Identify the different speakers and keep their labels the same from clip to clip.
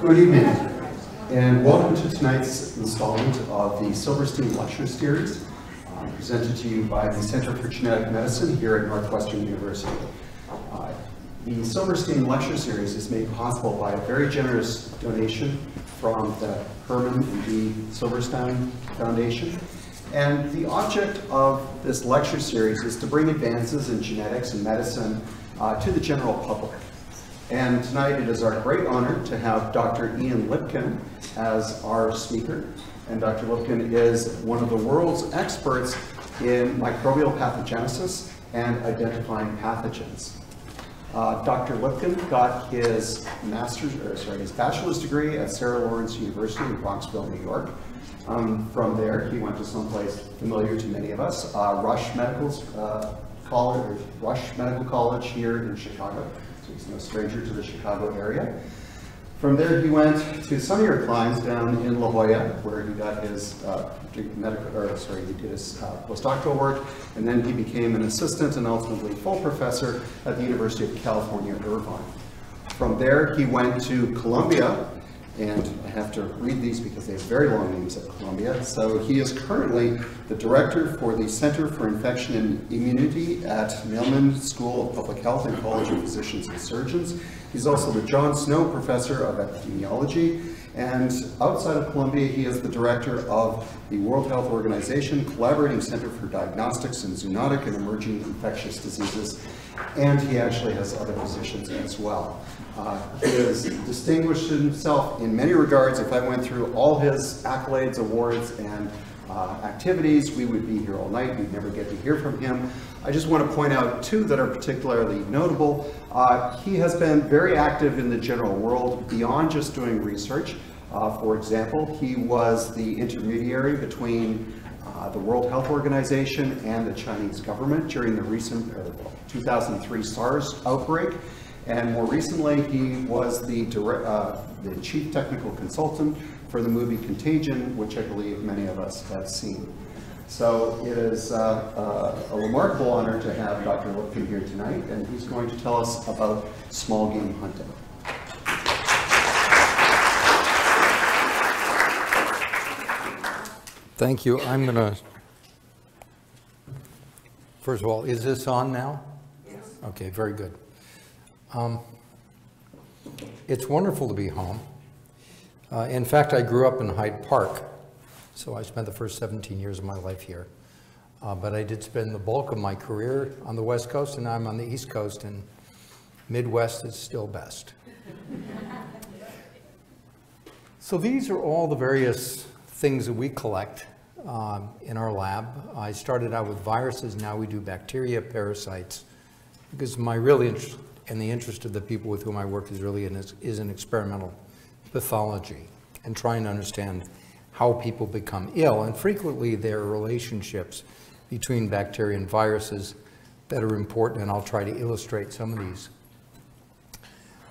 Speaker 1: Good evening, and welcome to tonight's installment of the Silverstein Lecture Series, uh, presented to you by the Center for Genetic Medicine here at Northwestern University. Uh, the Silverstein Lecture Series is made possible by a very generous donation from the Herman and D. Silverstein Foundation. And the object of this lecture series is to bring advances in genetics and medicine uh, to the general public. And tonight it is our great honor to have Dr. Ian Lipkin as our speaker. And Dr. Lipkin is one of the world's experts in microbial pathogenesis and identifying pathogens. Uh, Dr. Lipkin got his master's, or sorry, his bachelor's degree at Sarah Lawrence University in Bronxville, New York. Um, from there, he went to someplace familiar to many of us, uh, Rush Medical uh, College, Rush Medical College here in Chicago he's no stranger to the Chicago area. From there, he went to sunnier climes down in La Jolla, where he got his uh, medical, or sorry, he did his uh, postdoctoral work, and then he became an assistant and ultimately full professor at the University of California, Irvine. From there, he went to Columbia, and I have to read these because they have very long names at Columbia. So he is currently the director for the Center for Infection and Immunity at Mailman School of Public Health and College of Physicians and Surgeons. He's also the John Snow Professor of Epidemiology. And outside of Columbia, he is the director of the World Health Organization Collaborating Center for Diagnostics in Zoonotic and Emerging Infectious Diseases. And he actually has other positions as well. Uh, he has distinguished himself in many regards. If I went through all his accolades, awards, and uh, activities, we would be here all night. We'd never get to hear from him. I just want to point out two that are particularly notable. Uh, he has been very active in the general world beyond just doing research. Uh, for example, he was the intermediary between uh, the World Health Organization and the Chinese government during the recent 2003 SARS outbreak. And more recently, he was the, direct, uh, the chief technical consultant for the movie Contagion, which I believe many of us have seen. So it is uh, uh, a remarkable honor to have Dr. Lipkin here tonight, and he's going to tell us about small game hunting.
Speaker 2: Thank you. I'm going to, first of all, is this on now?
Speaker 3: Yes.
Speaker 2: Okay, very good. Um, it's wonderful to be home. Uh, in fact, I grew up in Hyde Park, so I spent the first 17 years of my life here. Uh, but I did spend the bulk of my career on the West Coast, and I'm on the East Coast, and Midwest is still best. so these are all the various things that we collect um, in our lab. I started out with viruses, now we do bacteria, parasites, because my real interest and the interest of the people with whom I work is really in, is in experimental pathology and trying to understand how people become ill. And frequently there are relationships between bacteria and viruses that are important, and I'll try to illustrate some of these.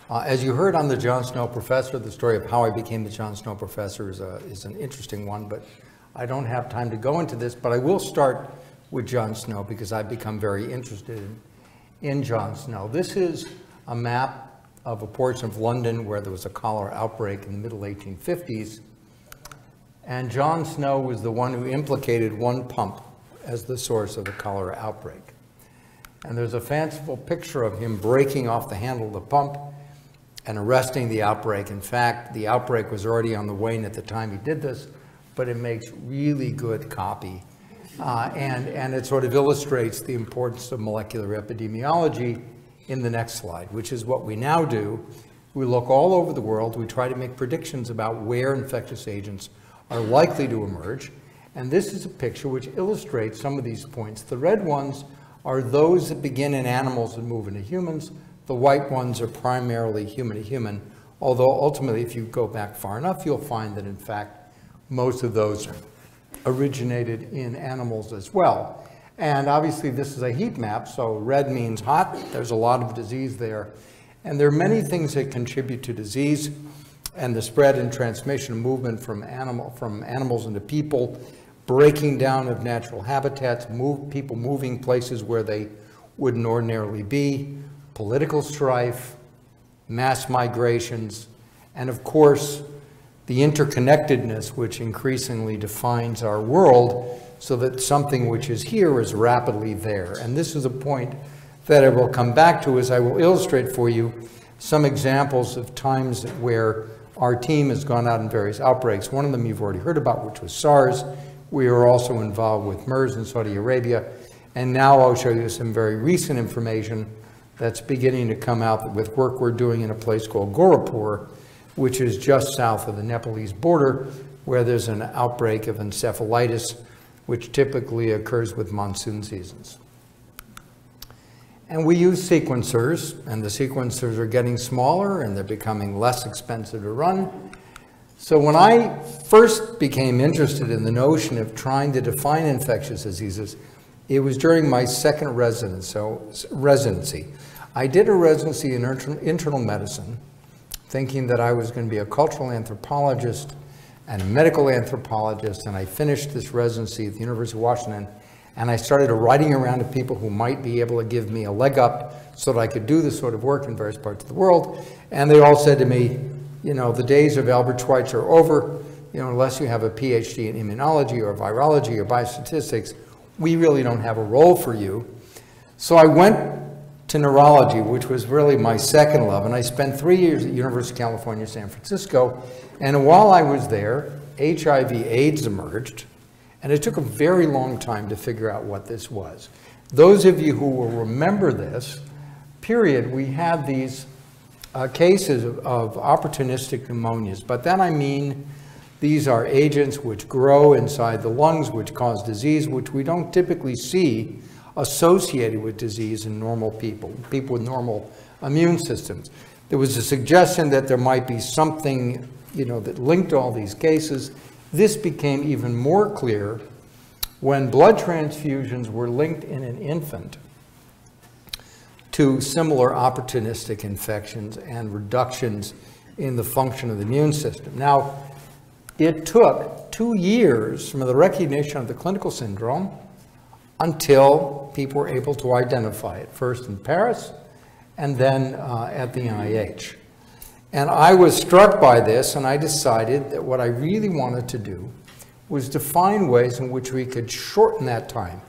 Speaker 2: Uh, as you heard on the John Snow Professor, the story of how I became the John Snow Professor is, a, is an interesting one, but I don't have time to go into this, but I will start with John Snow because I've become very interested in in John Snow. This is a map of a portion of London where there was a cholera outbreak in the middle 1850s. And John Snow was the one who implicated one pump as the source of the cholera outbreak. And there's a fanciful picture of him breaking off the handle of the pump and arresting the outbreak. In fact, the outbreak was already on the wane at the time he did this, but it makes really good copy uh, and, and it sort of illustrates the importance of molecular epidemiology in the next slide, which is what we now do. We look all over the world. We try to make predictions about where infectious agents are likely to emerge. And this is a picture which illustrates some of these points. The red ones are those that begin in animals and move into humans. The white ones are primarily human to human, although ultimately, if you go back far enough, you'll find that in fact, most of those originated in animals as well. And obviously this is a heat map, so red means hot. There's a lot of disease there. And there are many things that contribute to disease and the spread and transmission movement from, animal, from animals into people, breaking down of natural habitats, move, people moving places where they wouldn't ordinarily be, political strife, mass migrations, and of course, the interconnectedness which increasingly defines our world so that something which is here is rapidly there. And this is a point that I will come back to as I will illustrate for you some examples of times where our team has gone out in various outbreaks. One of them you've already heard about, which was SARS. We are also involved with MERS in Saudi Arabia. And now I'll show you some very recent information that's beginning to come out with work we're doing in a place called Gorakhpur, which is just south of the Nepalese border, where there's an outbreak of encephalitis, which typically occurs with monsoon seasons. And we use sequencers, and the sequencers are getting smaller and they're becoming less expensive to run. So when I first became interested in the notion of trying to define infectious diseases, it was during my second residence, so, residency. I did a residency in internal medicine, thinking that I was going to be a cultural anthropologist and a medical anthropologist, and I finished this residency at the University of Washington and I started writing around to people who might be able to give me a leg up so that I could do this sort of work in various parts of the world. And they all said to me, you know, the days of Albert Schweitzer are over. You know, unless you have a PhD in immunology or virology or biostatistics, we really don't have a role for you. So I went to neurology, which was really my second love, and I spent three years at University of California, San Francisco. And while I was there, HIV AIDS emerged, and it took a very long time to figure out what this was. Those of you who will remember this period, we had these uh, cases of, of opportunistic pneumonias, but then I mean these are agents which grow inside the lungs, which cause disease, which we don't typically see associated with disease in normal people, people with normal immune systems. There was a suggestion that there might be something, you know, that linked all these cases. This became even more clear when blood transfusions were linked in an infant to similar opportunistic infections and reductions in the function of the immune system. Now, it took two years from the recognition of the clinical syndrome until people were able to identify it, first in Paris and then uh, at the NIH. And I was struck by this, and I decided that what I really wanted to do was to find ways in which we could shorten that time.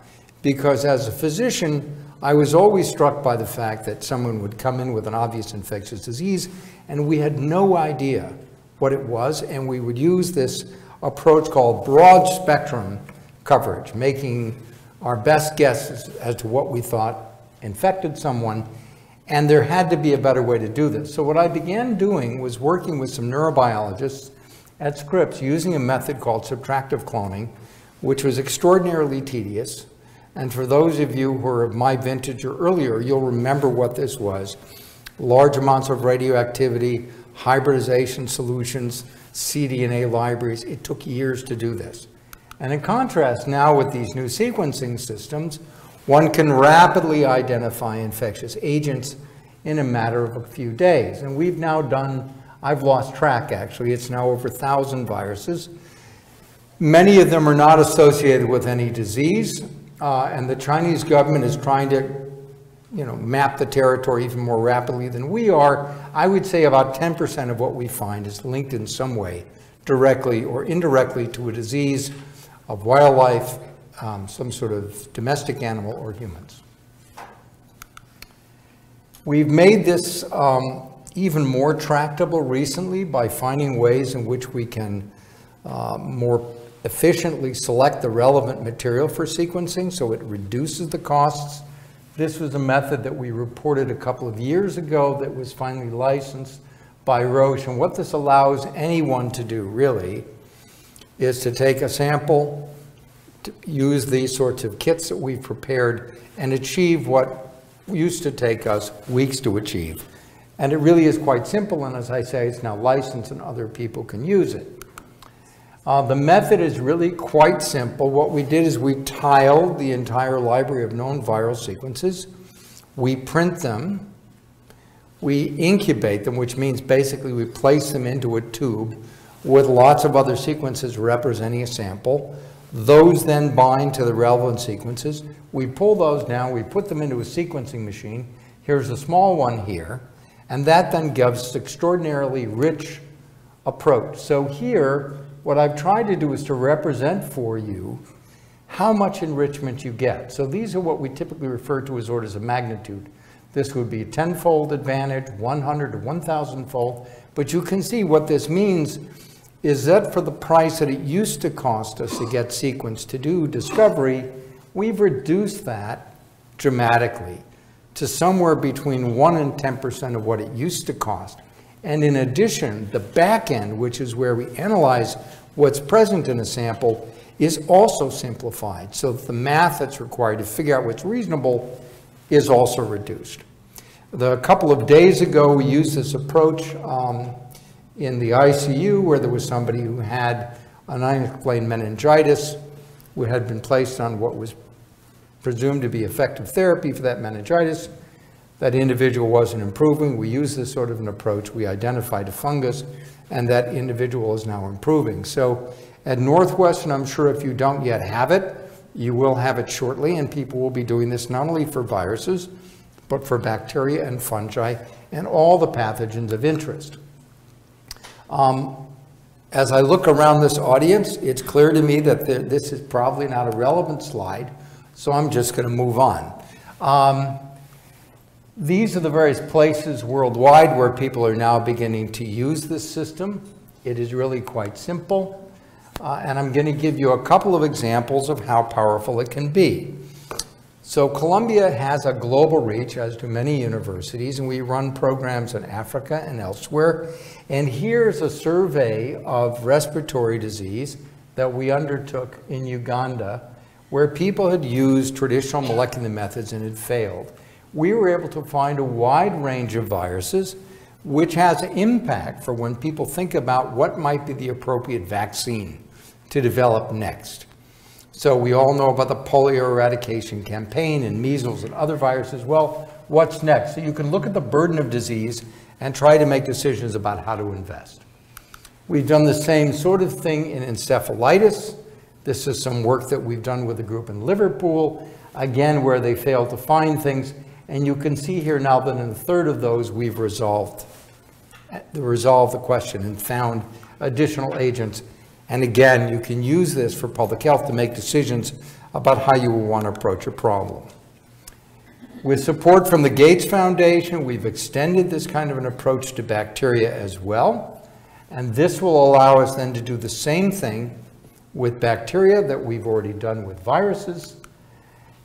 Speaker 2: Because as a physician, I was always struck by the fact that someone would come in with an obvious infectious disease, and we had no idea what it was, and we would use this approach called broad spectrum coverage, making our best guesses as to what we thought infected someone and there had to be a better way to do this. So what I began doing was working with some neurobiologists at Scripps using a method called subtractive cloning, which was extraordinarily tedious. And for those of you who are of my vintage or earlier, you'll remember what this was. Large amounts of radioactivity, hybridization solutions, cDNA libraries. It took years to do this. And in contrast, now with these new sequencing systems, one can rapidly identify infectious agents in a matter of a few days. And we've now done, I've lost track actually, it's now over 1,000 viruses. Many of them are not associated with any disease, uh, and the Chinese government is trying to you know, map the territory even more rapidly than we are. I would say about 10% of what we find is linked in some way, directly or indirectly, to a disease of wildlife, um, some sort of domestic animal or humans. We've made this um, even more tractable recently by finding ways in which we can uh, more efficiently select the relevant material for sequencing so it reduces the costs. This was a method that we reported a couple of years ago that was finally licensed by Roche. And what this allows anyone to do, really, is to take a sample, use these sorts of kits that we've prepared and achieve what used to take us weeks to achieve. And it really is quite simple, and as I say, it's now licensed and other people can use it. Uh, the method is really quite simple. What we did is we tiled the entire library of known viral sequences. We print them. We incubate them, which means basically we place them into a tube with lots of other sequences representing a sample. Those then bind to the relevant sequences. We pull those down, we put them into a sequencing machine. Here's a small one here. And that then gives extraordinarily rich approach. So here, what I've tried to do is to represent for you how much enrichment you get. So these are what we typically refer to as orders of magnitude. This would be a tenfold advantage, 100 to 1,000 fold. But you can see what this means is that for the price that it used to cost us to get sequence to do discovery, we've reduced that dramatically to somewhere between 1 and 10% of what it used to cost. And in addition, the back end, which is where we analyze what's present in a sample, is also simplified. So the math that's required to figure out what's reasonable is also reduced. The, a couple of days ago, we used this approach um, in the ICU where there was somebody who had an unexplained meningitis, who had been placed on what was presumed to be effective therapy for that meningitis. That individual wasn't improving. We used this sort of an approach. We identified a fungus, and that individual is now improving. So at Northwestern, I'm sure if you don't yet have it, you will have it shortly, and people will be doing this not only for viruses, but for bacteria and fungi and all the pathogens of interest. Um, as I look around this audience, it's clear to me that this is probably not a relevant slide, so I'm just going to move on. Um, these are the various places worldwide where people are now beginning to use this system. It is really quite simple, uh, and I'm going to give you a couple of examples of how powerful it can be. So Columbia has a global reach, as do many universities, and we run programs in Africa and elsewhere. And here's a survey of respiratory disease that we undertook in Uganda, where people had used traditional molecular methods and had failed. We were able to find a wide range of viruses, which has impact for when people think about what might be the appropriate vaccine to develop next. So we all know about the polio eradication campaign and measles and other viruses. Well, what's next? So you can look at the burden of disease and try to make decisions about how to invest. We've done the same sort of thing in encephalitis. This is some work that we've done with a group in Liverpool, again, where they failed to find things. And you can see here now that in a third of those, we've resolved, resolved the question and found additional agents and again, you can use this for public health to make decisions about how you will want to approach a problem. With support from the Gates Foundation, we've extended this kind of an approach to bacteria as well. And this will allow us then to do the same thing with bacteria that we've already done with viruses.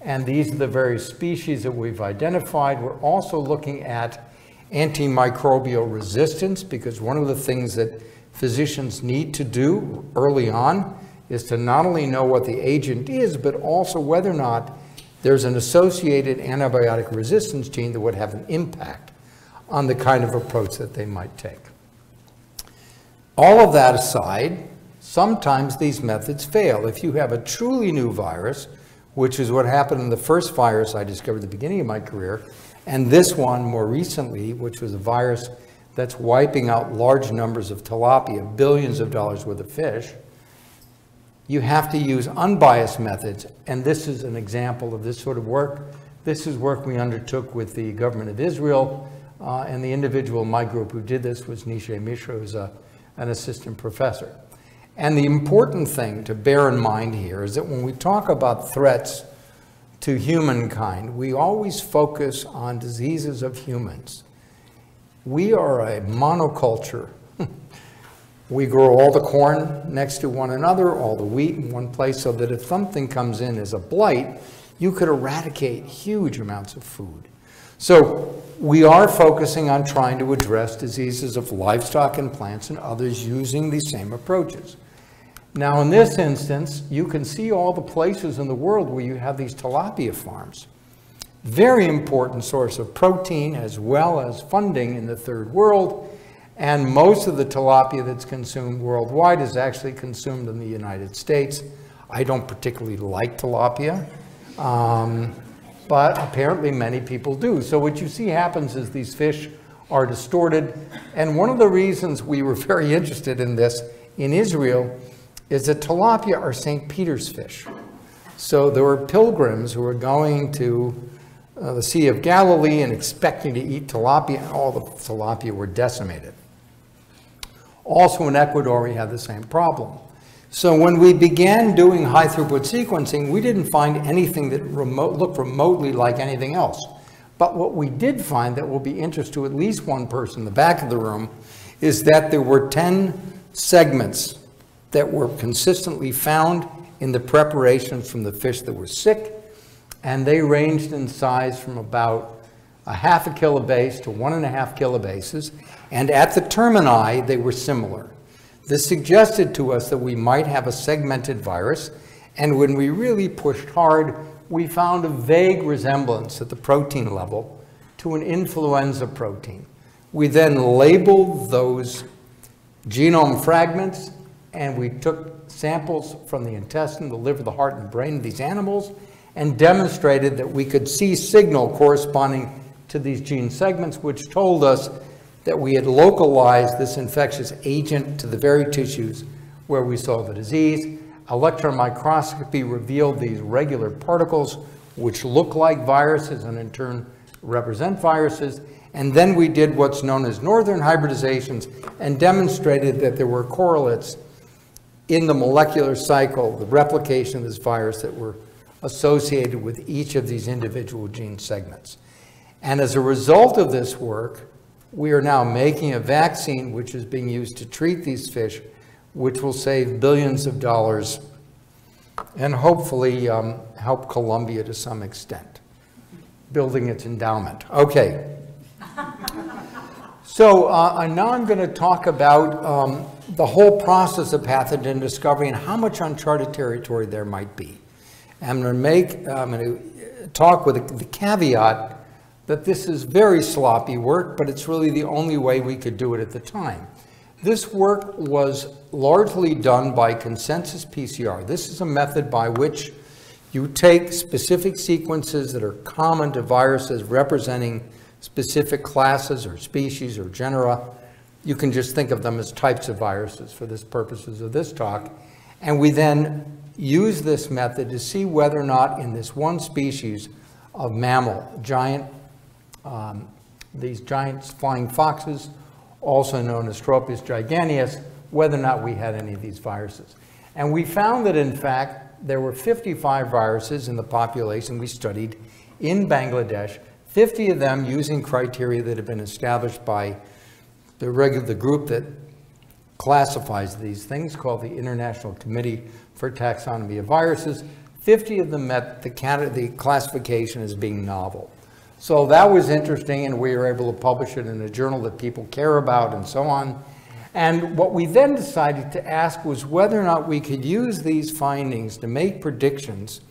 Speaker 2: And these are the various species that we've identified. We're also looking at antimicrobial resistance because one of the things that physicians need to do early on is to not only know what the agent is, but also whether or not there's an associated antibiotic resistance gene that would have an impact on the kind of approach that they might take. All of that aside, sometimes these methods fail. If you have a truly new virus, which is what happened in the first virus I discovered at the beginning of my career, and this one more recently, which was a virus that's wiping out large numbers of tilapia, billions of dollars worth of fish, you have to use unbiased methods. And this is an example of this sort of work. This is work we undertook with the government of Israel. Uh, and the individual in my group who did this was Nisha Mishra, who's a, an assistant professor. And the important thing to bear in mind here is that when we talk about threats to humankind, we always focus on diseases of humans. We are a monoculture. we grow all the corn next to one another, all the wheat in one place, so that if something comes in as a blight, you could eradicate huge amounts of food. So we are focusing on trying to address diseases of livestock and plants and others using these same approaches. Now, in this instance, you can see all the places in the world where you have these tilapia farms very important source of protein as well as funding in the third world. And most of the tilapia that's consumed worldwide is actually consumed in the United States. I don't particularly like tilapia, um, but apparently many people do. So what you see happens is these fish are distorted. And one of the reasons we were very interested in this in Israel is that tilapia are St. Peter's fish. So there were pilgrims who were going to uh, the Sea of Galilee and expecting to eat tilapia, and all the tilapia were decimated. Also in Ecuador, we had the same problem. So when we began doing high throughput sequencing, we didn't find anything that remote, looked remotely like anything else. But what we did find that will be interest to at least one person in the back of the room is that there were 10 segments that were consistently found in the preparations from the fish that were sick, and they ranged in size from about a half a kilobase to one and a half kilobases, and at the termini, they were similar. This suggested to us that we might have a segmented virus, and when we really pushed hard, we found a vague resemblance at the protein level to an influenza protein. We then labeled those genome fragments, and we took samples from the intestine, the liver, the heart, and brain of these animals, and demonstrated that we could see signal corresponding to these gene segments, which told us that we had localized this infectious agent to the very tissues where we saw the disease. Electron microscopy revealed these regular particles, which look like viruses and in turn represent viruses. And then we did what's known as northern hybridizations and demonstrated that there were correlates in the molecular cycle, the replication of this virus that were associated with each of these individual gene segments. And as a result of this work, we are now making a vaccine which is being used to treat these fish, which will save billions of dollars and hopefully um, help Colombia to some extent, building its endowment. Okay. So uh, now I'm going to talk about um, the whole process of pathogen discovery and how much uncharted territory there might be. I'm going to make, I'm going to talk with the caveat that this is very sloppy work, but it's really the only way we could do it at the time. This work was largely done by consensus PCR. This is a method by which you take specific sequences that are common to viruses representing specific classes or species or genera. You can just think of them as types of viruses for this purposes of this talk. And we then use this method to see whether or not in this one species of mammal, giant, um, these giant flying foxes, also known as Tropius giganteus, whether or not we had any of these viruses. And we found that in fact, there were 55 viruses in the population we studied in Bangladesh 50 of them using criteria that have been established by the, the group that classifies these things called the International Committee for Taxonomy of Viruses. 50 of them met the, the classification as being novel. So that was interesting, and we were able to publish it in a journal that people care about and so on. And what we then decided to ask was whether or not we could use these findings to make predictions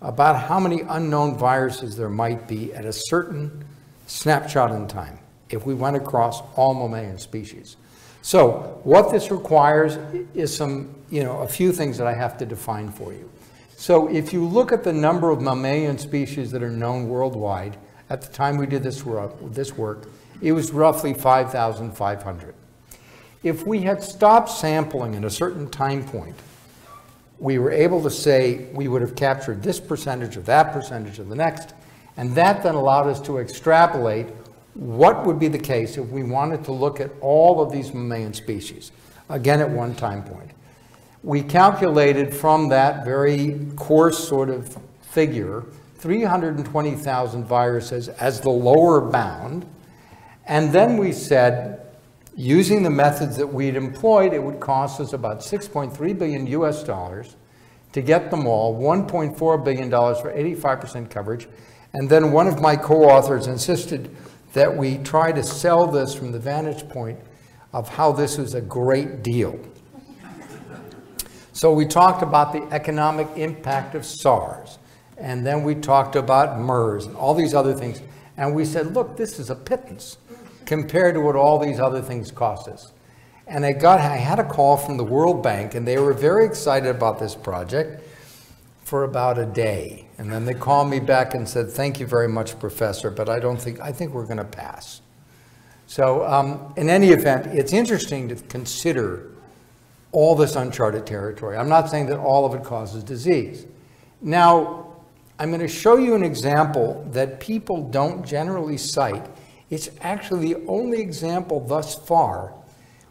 Speaker 2: about how many unknown viruses there might be at a certain snapshot in time if we went across all mammalian species. So what this requires is some, you know, a few things that I have to define for you. So if you look at the number of mammalian species that are known worldwide, at the time we did this work, this work it was roughly 5,500. If we had stopped sampling at a certain time point, we were able to say we would have captured this percentage of that percentage of the next, and that then allowed us to extrapolate what would be the case if we wanted to look at all of these mammalian species, again at one time point. We calculated from that very coarse sort of figure 320,000 viruses as the lower bound, and then we said Using the methods that we'd employed, it would cost us about 6.3 billion US dollars to get them all, $1.4 billion for 85% coverage. And then one of my co-authors insisted that we try to sell this from the vantage point of how this is a great deal. So we talked about the economic impact of SARS, and then we talked about MERS and all these other things. And we said, look, this is a pittance compared to what all these other things cost us. And I got, I had a call from the World Bank, and they were very excited about this project for about a day. And then they called me back and said, thank you very much, Professor, but I don't think, I think we're going to pass. So um, in any event, it's interesting to consider all this uncharted territory. I'm not saying that all of it causes disease. Now, I'm going to show you an example that people don't generally cite it's actually the only example thus far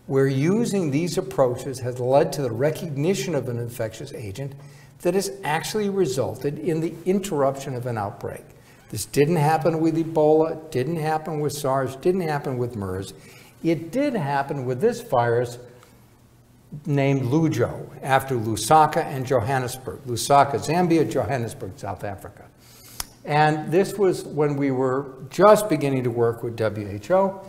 Speaker 2: where using these approaches has led to the recognition of an infectious agent that has actually resulted in the interruption of an outbreak. This didn't happen with Ebola, didn't happen with SARS, didn't happen with MERS. It did happen with this virus named Lujo, after Lusaka and Johannesburg. Lusaka, Zambia, Johannesburg, South Africa. And this was when we were just beginning to work with WHO,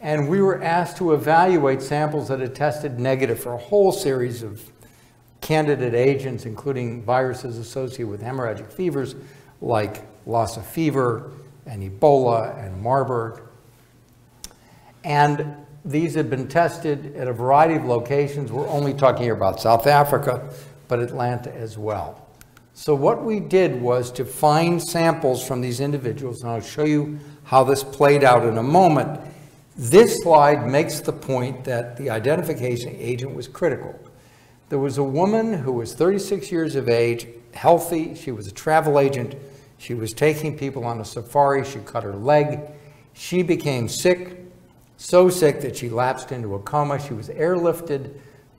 Speaker 2: and we were asked to evaluate samples that had tested negative for a whole series of candidate agents, including viruses associated with hemorrhagic fevers like Lassa fever and Ebola and Marburg. And these had been tested at a variety of locations. We're only talking here about South Africa, but Atlanta as well. So what we did was to find samples from these individuals, and I'll show you how this played out in a moment. This slide makes the point that the identification agent was critical. There was a woman who was 36 years of age, healthy. She was a travel agent. She was taking people on a safari. She cut her leg. She became sick, so sick that she lapsed into a coma. She was airlifted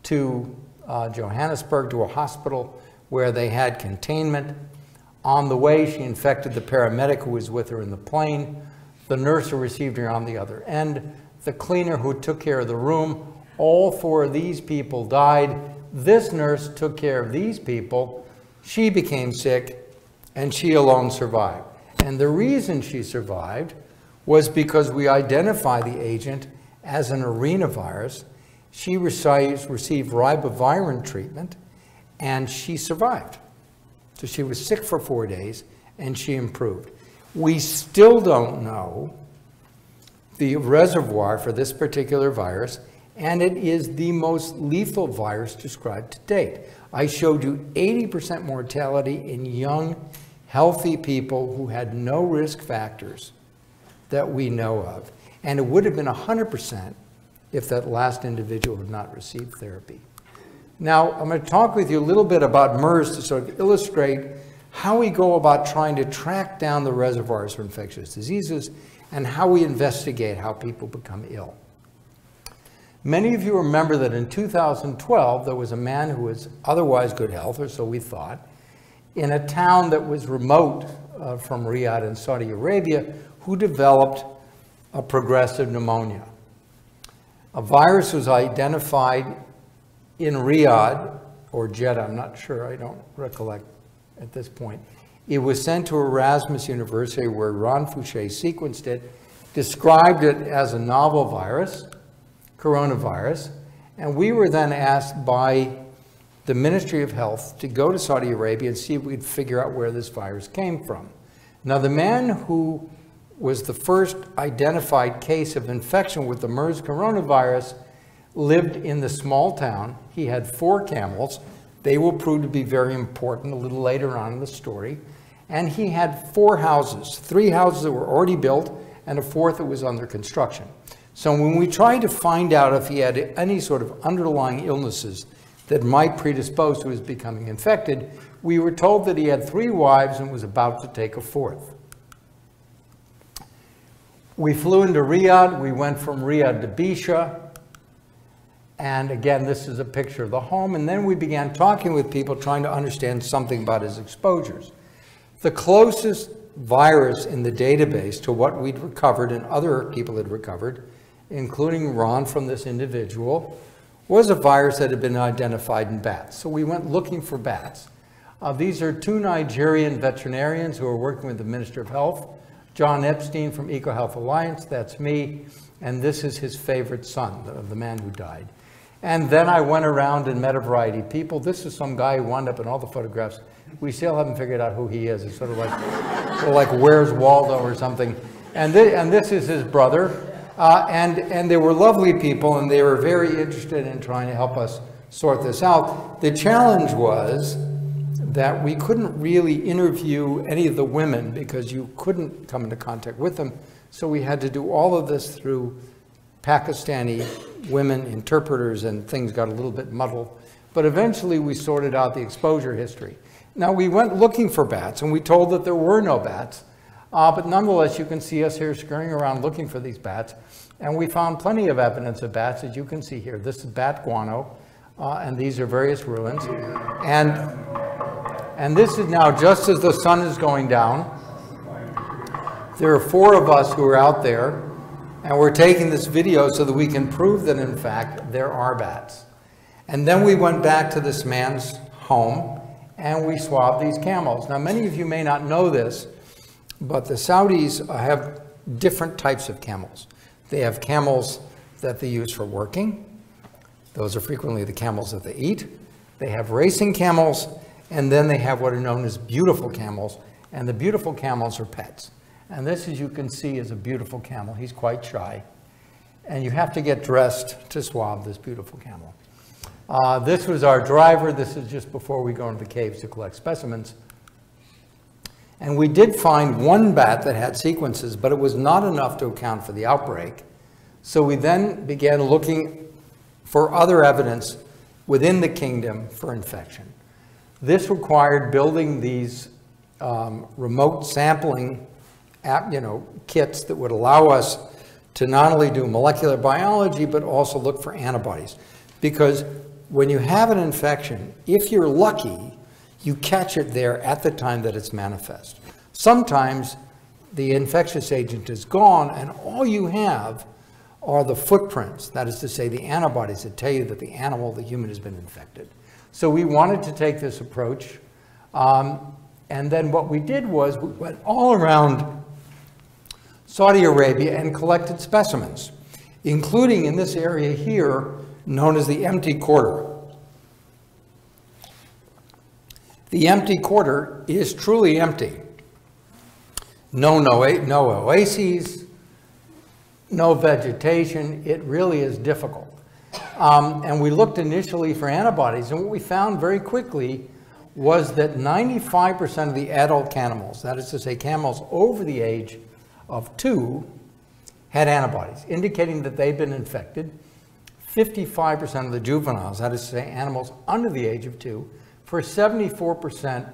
Speaker 2: to uh, Johannesburg to a hospital where they had containment. On the way, she infected the paramedic who was with her in the plane, the nurse who received her on the other end, the cleaner who took care of the room. All four of these people died this nurse took care of these people. She became sick, and she alone survived. And the reason she survived was because we identify the agent as an arenavirus. She received, received ribavirin treatment, and she survived. So she was sick for four days, and she improved. We still don't know the reservoir for this particular virus, and it is the most lethal virus described to date. I showed you 80% mortality in young, healthy people who had no risk factors that we know of. And it would have been 100% if that last individual had not received therapy. Now, I'm going to talk with you a little bit about MERS to sort of illustrate how we go about trying to track down the reservoirs for infectious diseases and how we investigate how people become ill. Many of you remember that in 2012, there was a man who was otherwise good health, or so we thought, in a town that was remote uh, from Riyadh in Saudi Arabia, who developed a progressive pneumonia. A virus was identified in Riyadh, or Jeddah, I'm not sure, I don't recollect at this point. It was sent to Erasmus University where Ron Fouché sequenced it, described it as a novel virus, coronavirus. And we were then asked by the Ministry of Health to go to Saudi Arabia and see if we could figure out where this virus came from. Now, the man who was the first identified case of infection with the MERS coronavirus lived in the small town. He had four camels. They will prove to be very important a little later on in the story. And he had four houses, three houses that were already built and a fourth that was under construction. So when we tried to find out if he had any sort of underlying illnesses that might predispose to his becoming infected, we were told that he had three wives and was about to take a fourth. We flew into Riyadh. We went from Riyadh to Bisha. And again, this is a picture of the home. And then we began talking with people trying to understand something about his exposures. The closest virus in the database to what we'd recovered and other people had recovered including Ron from this individual, was a virus that had been identified in bats. So we went looking for bats. Uh, these are two Nigerian veterinarians who are working with the Minister of Health. John Epstein from EcoHealth Alliance, that's me, and this is his favorite son, the, the man who died. And then I went around and met a variety of people. This is some guy who wound up in all the photographs. We still haven't figured out who he is. It's sort of like, sort of like Where's Waldo or something. And, th and this is his brother, uh, and, and they were lovely people, and they were very interested in trying to help us sort this out. The challenge was that we couldn't really interview any of the women because you couldn't come into contact with them. So we had to do all of this through Pakistani women interpreters, and things got a little bit muddled. But eventually we sorted out the exposure history. Now we went looking for bats, and we told that there were no bats. Uh, but nonetheless, you can see us here scurrying around looking for these bats. And we found plenty of evidence of bats, as you can see here. This is bat guano, uh, and these are various ruins. And, and this is now just as the sun is going down. There are four of us who are out there, and we're taking this video so that we can prove that, in fact, there are bats. And then we went back to this man's home, and we swabbed these camels. Now, many of you may not know this, but the Saudis have different types of camels. They have camels that they use for working. Those are frequently the camels that they eat. They have racing camels, and then they have what are known as beautiful camels, and the beautiful camels are pets. And this, as you can see, is a beautiful camel. He's quite shy. And you have to get dressed to swab this beautiful camel. Uh, this was our driver. This is just before we go into the caves to collect specimens. And we did find one bat that had sequences, but it was not enough to account for the outbreak. So we then began looking for other evidence within the kingdom for infection. This required building these um, remote sampling app, you know, kits that would allow us to not only do molecular biology, but also look for antibodies. Because when you have an infection, if you're lucky, you catch it there at the time that it's manifest. Sometimes the infectious agent is gone and all you have are the footprints, that is to say the antibodies that tell you that the animal, the human, has been infected. So we wanted to take this approach. Um, and then what we did was we went all around Saudi Arabia and collected specimens, including in this area here known as the empty quarter. The empty quarter is truly empty. No, no, no oases, no vegetation. It really is difficult. Um, and we looked initially for antibodies, and what we found very quickly was that 95% of the adult camels, that is to say camels over the age of two, had antibodies, indicating that they'd been infected. 55% of the juveniles, that is to say animals under the age of two, for 74%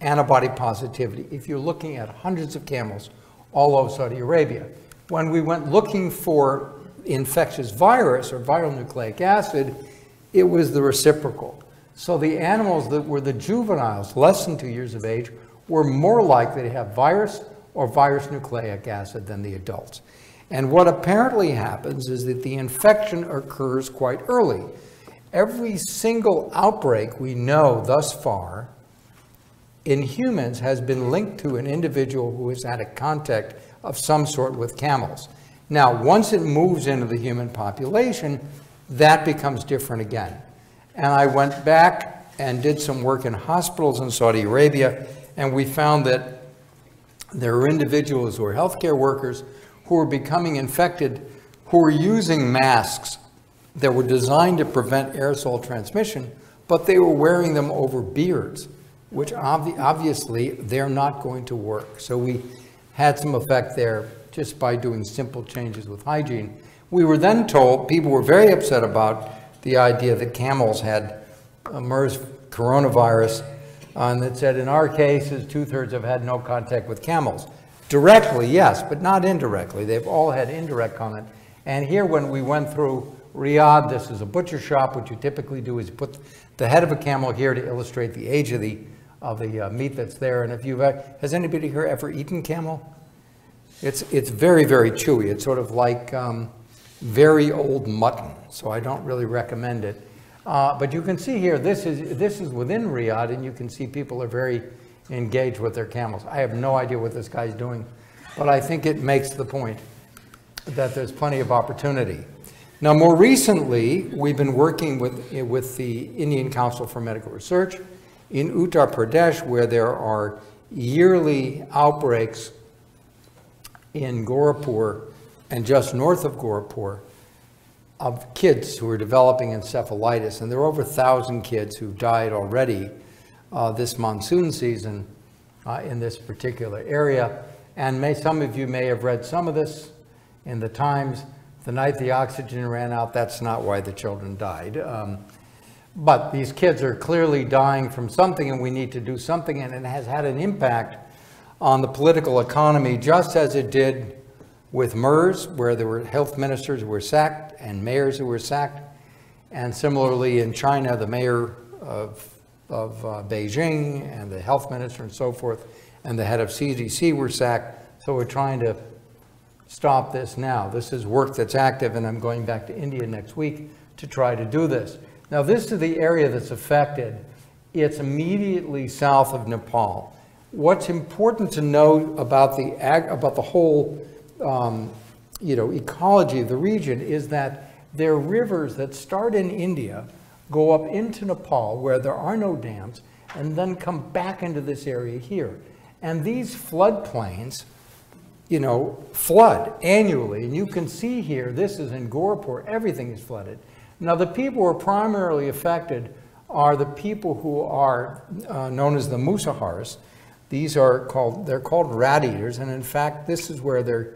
Speaker 2: antibody positivity if you're looking at hundreds of camels all over Saudi Arabia. When we went looking for infectious virus or viral nucleic acid, it was the reciprocal. So the animals that were the juveniles, less than two years of age, were more likely to have virus or virus nucleic acid than the adults. And what apparently happens is that the infection occurs quite early. Every single outbreak we know thus far in humans has been linked to an individual who has had a contact of some sort with camels. Now, once it moves into the human population, that becomes different again. And I went back and did some work in hospitals in Saudi Arabia, and we found that there are individuals who are healthcare workers who are becoming infected who are using masks that were designed to prevent aerosol transmission, but they were wearing them over beards, which obvi obviously they're not going to work. So we had some effect there just by doing simple changes with hygiene. We were then told, people were very upset about the idea that camels had MERS coronavirus, and that said in our cases, two-thirds have had no contact with camels. Directly, yes, but not indirectly. They've all had indirect contact. And here when we went through Riyadh, this is a butcher shop. What you typically do is put the head of a camel here to illustrate the age of the, of the uh, meat that's there. And if you've, uh, has anybody here ever eaten camel? It's, it's very, very chewy. It's sort of like um, very old mutton, so I don't really recommend it. Uh, but you can see here, this is, this is within Riyadh, and you can see people are very engaged with their camels. I have no idea what this guy's doing, but I think it makes the point that there's plenty of opportunity. Now, more recently, we've been working with, with the Indian Council for Medical Research in Uttar Pradesh, where there are yearly outbreaks in Gorakhpur and just north of Gorakhpur of kids who are developing encephalitis. And there are over 1,000 kids who've died already uh, this monsoon season uh, in this particular area. And may, some of you may have read some of this in the Times. The night the oxygen ran out, that's not why the children died. Um, but these kids are clearly dying from something and we need to do something and it has had an impact on the political economy just as it did with MERS, where there were health ministers who were sacked and mayors who were sacked. And similarly in China, the mayor of, of uh, Beijing and the health minister and so forth, and the head of CDC were sacked. So we're trying to stop this now. This is work that's active, and I'm going back to India next week to try to do this. Now, this is the area that's affected. It's immediately south of Nepal. What's important to know about the, ag about the whole um, you know, ecology of the region is that there are rivers that start in India, go up into Nepal where there are no dams, and then come back into this area here. And these floodplains, you know, flood annually. And you can see here, this is in Gorakhpur, everything is flooded. Now, the people who are primarily affected are the people who are uh, known as the Musahars. These are called, they're called rat eaters, and in fact, this is where they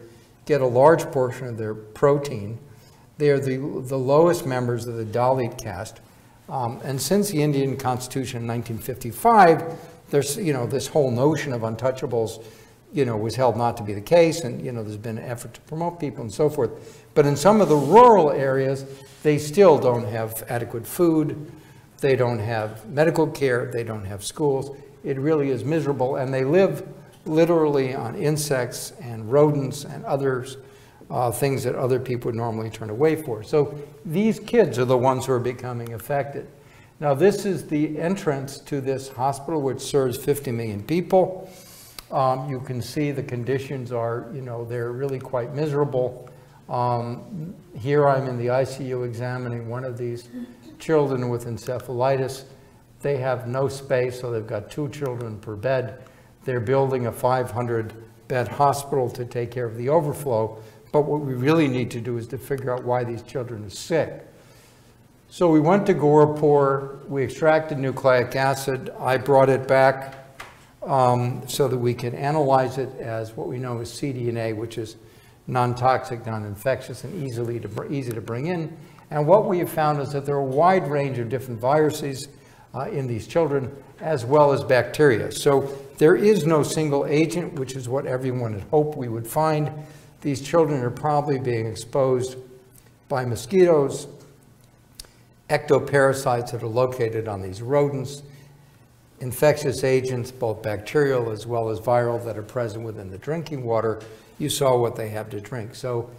Speaker 2: get a large portion of their protein. They are the, the lowest members of the Dalit caste. Um, and since the Indian Constitution in 1955, there's, you know, this whole notion of untouchables, you know, was held not to be the case, and, you know, there's been an effort to promote people and so forth. But in some of the rural areas, they still don't have adequate food, they don't have medical care, they don't have schools. It really is miserable, and they live literally on insects and rodents and others, uh, things that other people would normally turn away for. So these kids are the ones who are becoming affected. Now, this is the entrance to this hospital, which serves 50 million people. Um, you can see the conditions are, you know, they're really quite miserable. Um, here I'm in the ICU examining one of these children with encephalitis. They have no space, so they've got two children per bed. They're building a 500 bed hospital to take care of the overflow. But what we really need to do is to figure out why these children are sick. So we went to Gorakhpur, we extracted nucleic acid. I brought it back um, so that we can analyze it as what we know as cDNA, which is non-toxic, non-infectious, and easily to, easy to bring in. And what we have found is that there are a wide range of different viruses uh, in these children, as well as bacteria. So there is no single agent, which is what everyone had hoped we would find. These children are probably being exposed by mosquitoes, ectoparasites that are located on these rodents, infectious agents, both bacterial as well as viral, that are present within the drinking water. You saw what they have to drink. So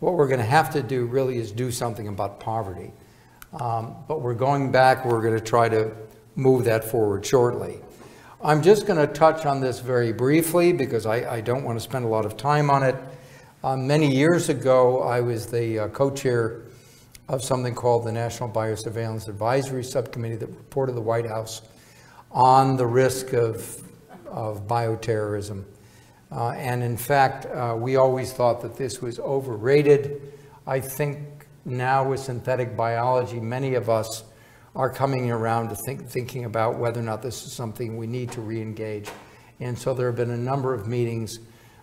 Speaker 2: what we're going to have to do really is do something about poverty. Um, but we're going back, we're going to try to move that forward shortly. I'm just going to touch on this very briefly because I, I don't want to spend a lot of time on it. Uh, many years ago, I was the uh, co-chair of something called the National Biosurveillance Advisory Subcommittee that reported the White House on the risk of, of bioterrorism. Uh, and in fact, uh, we always thought that this was overrated. I think now with synthetic biology, many of us are coming around to think, thinking about whether or not this is something we need to re-engage. And so there have been a number of meetings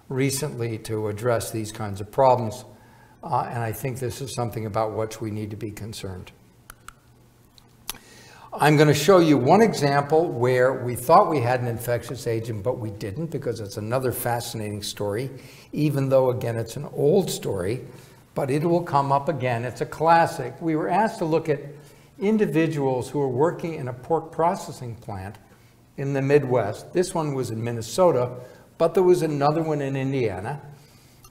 Speaker 2: recently to address these kinds of problems. Uh, and I think this is something about which we need to be concerned. I'm going to show you one example where we thought we had an infectious agent, but we didn't because it's another fascinating story, even though, again, it's an old story, but it will come up again. It's a classic. We were asked to look at individuals who were working in a pork processing plant in the Midwest. This one was in Minnesota, but there was another one in Indiana.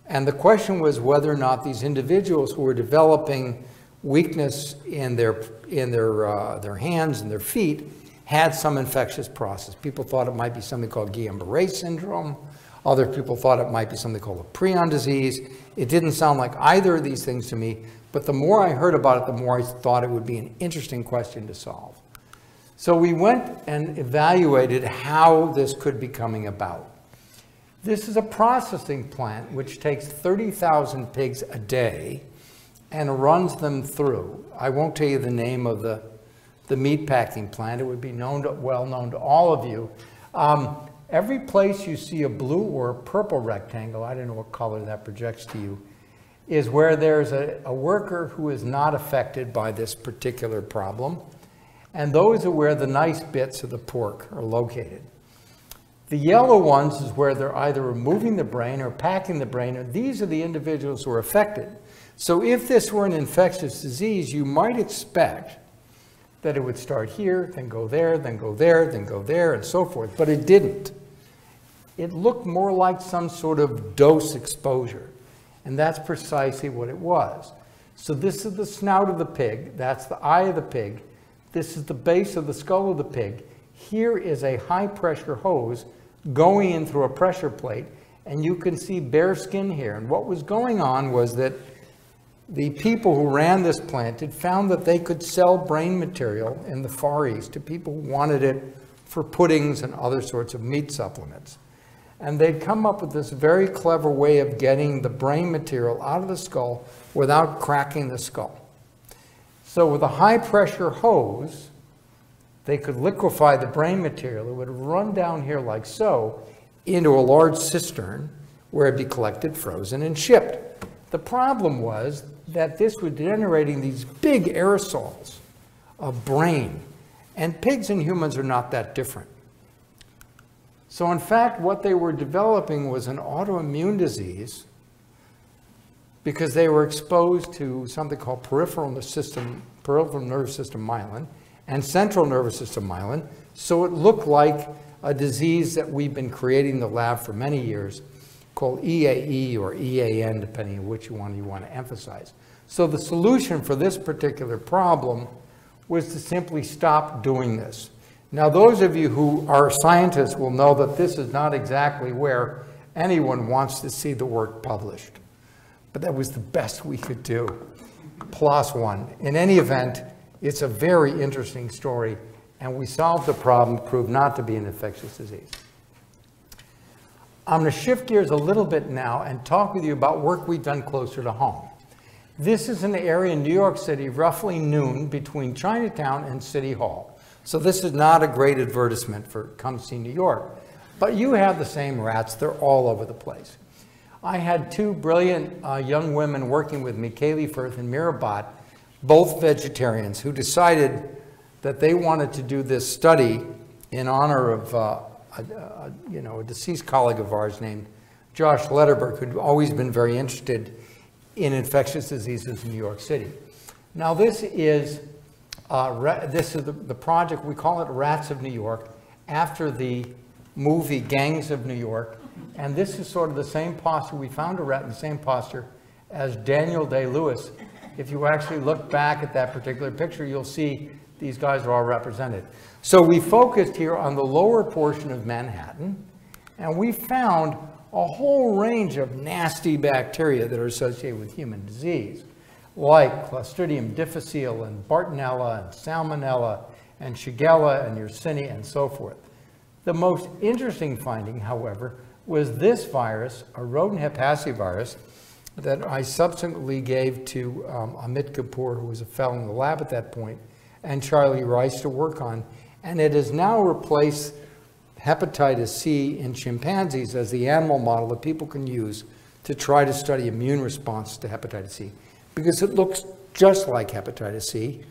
Speaker 2: And the question was whether or not these individuals who were developing weakness in their, in their, uh, their hands and their feet had some infectious process. People thought it might be something called Guillain-Barré syndrome. Other people thought it might be something called a prion disease. It didn't sound like either of these things to me, but the more I heard about it, the more I thought it would be an interesting question to solve. So we went and evaluated how this could be coming about. This is a processing plant which takes 30,000 pigs a day and runs them through. I won't tell you the name of the, the meat packing plant. It would be known to, well known to all of you. Um, every place you see a blue or a purple rectangle, I don't know what color that projects to you, is where there's a, a worker who is not affected by this particular problem. And those are where the nice bits of the pork are located. The yellow ones is where they're either removing the brain or packing the brain, these are the individuals who are affected. So if this were an infectious disease, you might expect that it would start here, then go there, then go there, then go there, and so forth, but it didn't. It looked more like some sort of dose exposure, and that's precisely what it was. So this is the snout of the pig, that's the eye of the pig, this is the base of the skull of the pig. Here is a high pressure hose going in through a pressure plate, and you can see bare skin here. And what was going on was that the people who ran this plant had found that they could sell brain material in the Far East to people who wanted it for puddings and other sorts of meat supplements. And they'd come up with this very clever way of getting the brain material out of the skull without cracking the skull. So with a high pressure hose, they could liquefy the brain material. It would run down here like so into a large cistern where it'd be collected, frozen, and shipped. The problem was that this was generating these big aerosols of brain. And pigs and humans are not that different. So in fact, what they were developing was an autoimmune disease because they were exposed to something called peripheral system, peripheral nervous system myelin and central nervous system myelin. So it looked like a disease that we've been creating in the lab for many years called EAE or EAN, depending on which one you want to emphasize. So the solution for this particular problem was to simply stop doing this. Now, those of you who are scientists will know that this is not exactly where anyone wants to see the work published. But that was the best we could do. Plus one. In any event, it's a very interesting story, and we solved the problem, proved not to be an infectious disease. I'm going to shift gears a little bit now and talk with you about work we've done closer to home. This is an area in New York City, roughly noon, between Chinatown and City Hall. So this is not a great advertisement for come see New York. But you have the same rats, they're all over the place. I had two brilliant uh, young women working with me, Kaylee Firth and Mira Bott, both vegetarians, who decided that they wanted to do this study in honor of uh, a, a, you know, a deceased colleague of ours named Josh Lederberg, who'd always been very interested in infectious diseases in New York City. Now this is, uh, this is the, the project, we call it Rats of New York, after the movie Gangs of New York. And this is sort of the same posture, we found a rat in the same posture as Daniel Day-Lewis. If you actually look back at that particular picture, you'll see these guys are all represented. So we focused here on the lower portion of Manhattan, and we found a whole range of nasty bacteria that are associated with human disease, like Clostridium difficile and Bartonella and Salmonella and Shigella and Yersinia and so forth. The most interesting finding, however, was this virus, a rodent hepatitis virus, that I subsequently gave to um, Amit Kapoor, who was a fellow in the lab at that point, and Charlie Rice to work on. And it has now replaced hepatitis C in chimpanzees as the animal model that people can use to try to study immune response to hepatitis C because it looks just like hepatitis C.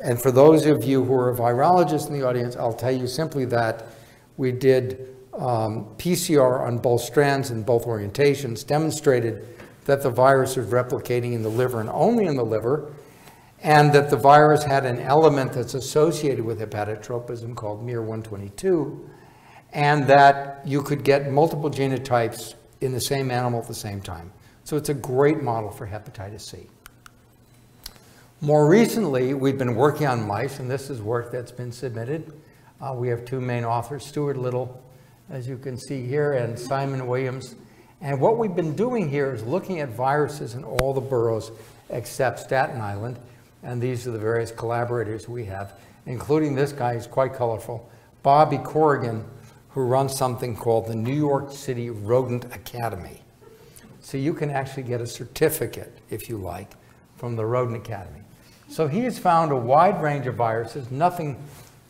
Speaker 2: And for those of you who are virologists in the audience, I'll tell you simply that we did um, PCR on both strands and both orientations, demonstrated that the virus was replicating in the liver and only in the liver, and that the virus had an element that's associated with hepatotropism called miR-122, and that you could get multiple genotypes in the same animal at the same time. So it's a great model for hepatitis C. More recently, we've been working on mice, and this is work that's been submitted. Uh, we have two main authors, Stuart Little, as you can see here, and Simon Williams. And what we've been doing here is looking at viruses in all the boroughs except Staten Island. And these are the various collaborators we have, including this guy who's quite colorful, Bobby Corrigan, who runs something called the New York City Rodent Academy. So you can actually get a certificate, if you like, from the Rodent Academy. So he has found a wide range of viruses, nothing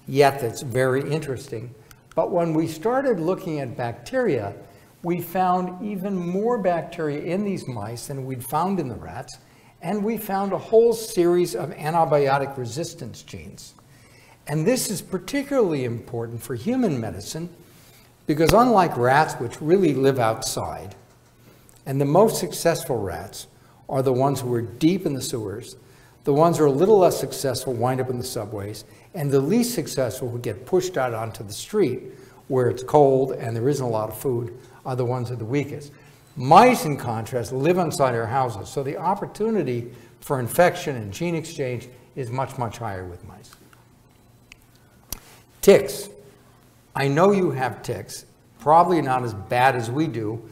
Speaker 2: yet that's very interesting. But when we started looking at bacteria, we found even more bacteria in these mice than we'd found in the rats, and we found a whole series of antibiotic resistance genes. And this is particularly important for human medicine Because unlike rats, which really live outside, and the most successful rats are the ones who are deep in the sewers, the ones who are a little less successful wind up in the subways, and the least successful who get pushed out onto the street where it's cold and there isn't a lot of food are the ones who are the weakest. Mice, in contrast, live inside our houses, so the opportunity for infection and gene exchange is much, much higher with mice. Ticks. I know you have ticks, probably not as bad as we do,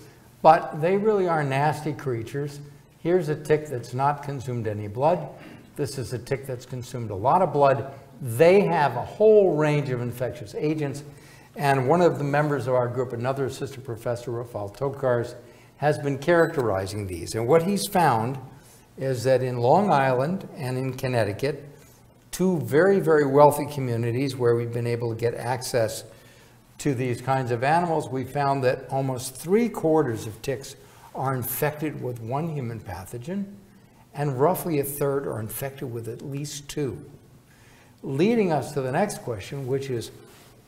Speaker 2: but they really are nasty creatures. Here's a tick that's not consumed any blood. This is a tick that's consumed a lot of blood. They have a whole range of infectious agents. And one of the members of our group, another assistant professor, Rafael Tokars, has been characterizing these. And what he's found is that in Long Island and in Connecticut, two very, very wealthy communities where we've been able to get access to these kinds of animals, we found that almost three quarters of ticks are infected with one human pathogen, and roughly a third are infected with at least two. Leading us to the next question, which is,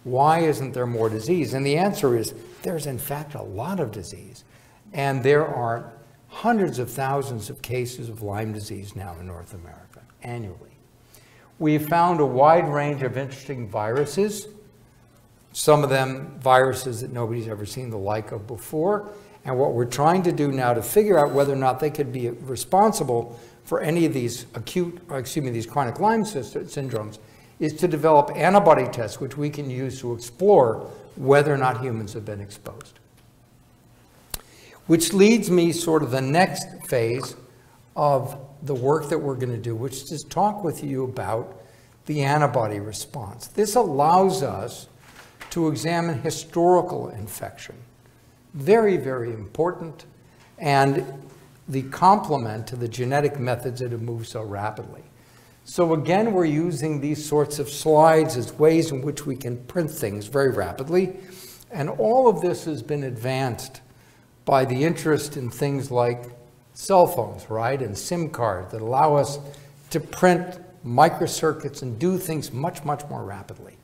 Speaker 2: why isn't there more disease? And the answer is, there's in fact a lot of disease. And there are hundreds of thousands of cases of Lyme disease now in North America annually. We've found a wide range of interesting viruses, some of them viruses that nobody's ever seen the like of before. And what we're trying to do now to figure out whether or not they could be responsible for any of these acute, excuse me, these chronic Lyme syndromes is to develop antibody tests which we can use to explore whether or not humans have been exposed. Which leads me sort of the next phase of the work that we're going to do, which is talk with you about the antibody response. This allows us to examine historical infection. Very, very important, and the complement to the genetic methods that have moved so rapidly. So again, we're using these sorts of slides as ways in which we can print things very rapidly. And all of this has been advanced by the interest in things like cell phones, right, and SIM cards that allow us to print microcircuits and do things much, much more rapidly.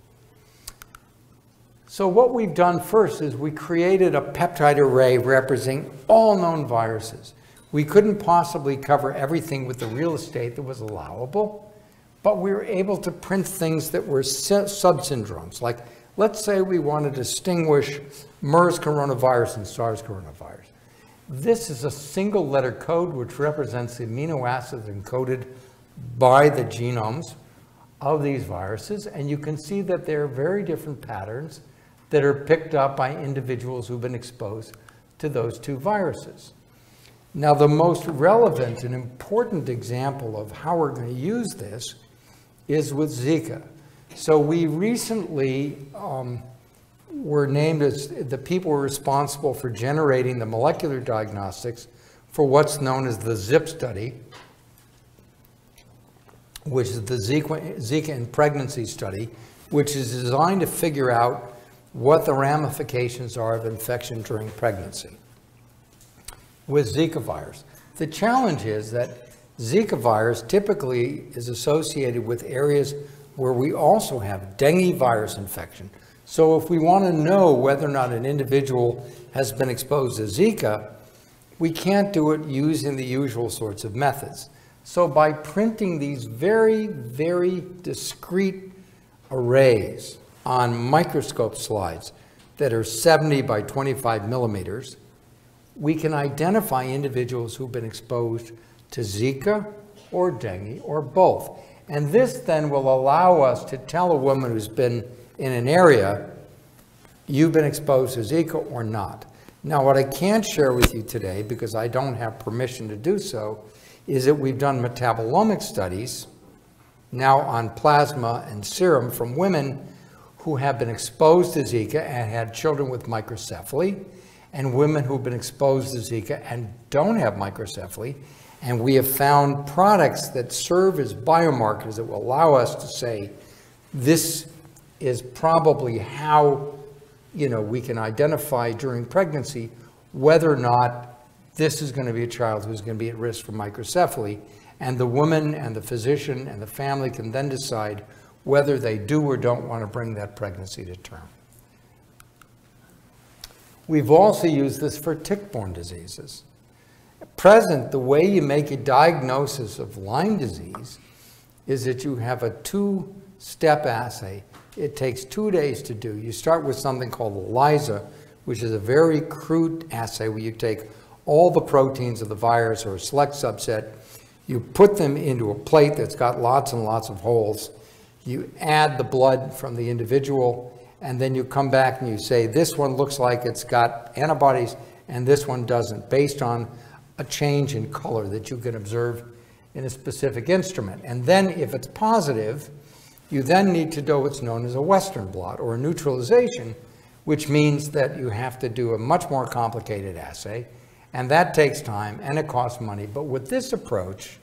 Speaker 2: So what we've done first is we created a peptide array representing all known viruses. We couldn't possibly cover everything with the real estate that was allowable, but we were able to print things that were subsyndromes. Like, let's say we want to distinguish MERS coronavirus and SARS coronavirus. This is a single letter code which represents the amino acids encoded by the genomes of these viruses. And you can see that there are very different patterns that are picked up by individuals who've been exposed to those two viruses. Now, the most relevant and important example of how we're going to use this is with Zika. So we recently um, were named as the people responsible for generating the molecular diagnostics for what's known as the ZIP study, which is the Zika, Zika and pregnancy study, which is designed to figure out what the ramifications are of infection during pregnancy with Zika virus. The challenge is that Zika virus typically is associated with areas where we also have dengue virus infection. So if we want to know whether or not an individual has been exposed to Zika, we can't do it using the usual sorts of methods. So by printing these very, very discrete arrays on microscope slides that are 70 by 25 millimeters, we can identify individuals who've been exposed to Zika or dengue or both. And this then will allow us to tell a woman who's been in an area, you've been exposed to Zika or not. Now, what I can't share with you today, because I don't have permission to do so, is that we've done metabolomic studies now on plasma and serum from women who have been exposed to Zika and had children with microcephaly, and women who've been exposed to Zika and don't have microcephaly, and we have found products that serve as biomarkers that will allow us to say, this is probably how you know, we can identify during pregnancy whether or not this is going to be a child who's going to be at risk for microcephaly. And the woman and the physician and the family can then decide whether they do or don't want to bring that pregnancy to term. We've also used this for tick-borne diseases. At present, the way you make a diagnosis of Lyme disease is that you have a two-step assay. It takes two days to do. You start with something called ELISA, which is a very crude assay where you take all the proteins of the virus or a select subset, you put them into a plate that's got lots and lots of holes, you add the blood from the individual, and then you come back and you say, this one looks like it's got antibodies and this one doesn't, based on a change in color that you can observe in a specific instrument. And then if it's positive, you then need to do what's known as a Western blot or a neutralization, which means that you have to do a much more complicated assay, and that takes time and it costs money. But with this approach,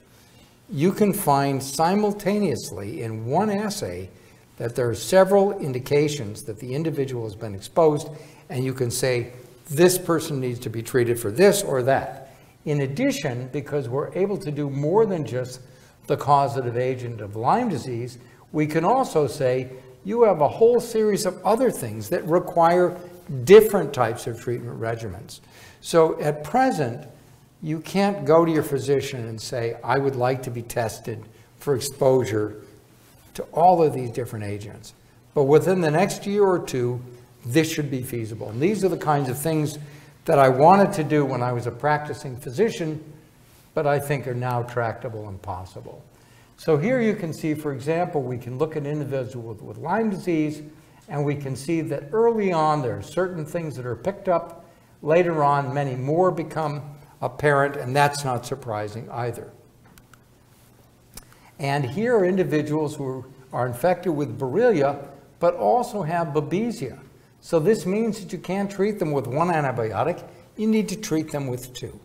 Speaker 2: you can find simultaneously in one assay that there are several indications that the individual has been exposed, and you can say, this person needs to be treated for this or that. In addition, because we're able to do more than just the causative agent of Lyme disease, we can also say, you have a whole series of other things that require different types of treatment regimens. So at present, you can't go to your physician and say, I would like to be tested for exposure to all of these different agents. But within the next year or two, this should be feasible. And these are the kinds of things that I wanted to do when I was a practicing physician, but I think are now tractable and possible. So here you can see, for example, we can look at individuals with, Lyme disease, and we can see that early on there are certain things that are picked up. Later on, many more become apparent, and that's not surprising either. And here are individuals who are infected with Borrelia, but also have Babesia. So this means that you can't treat them with one antibiotic, you need to treat them with two.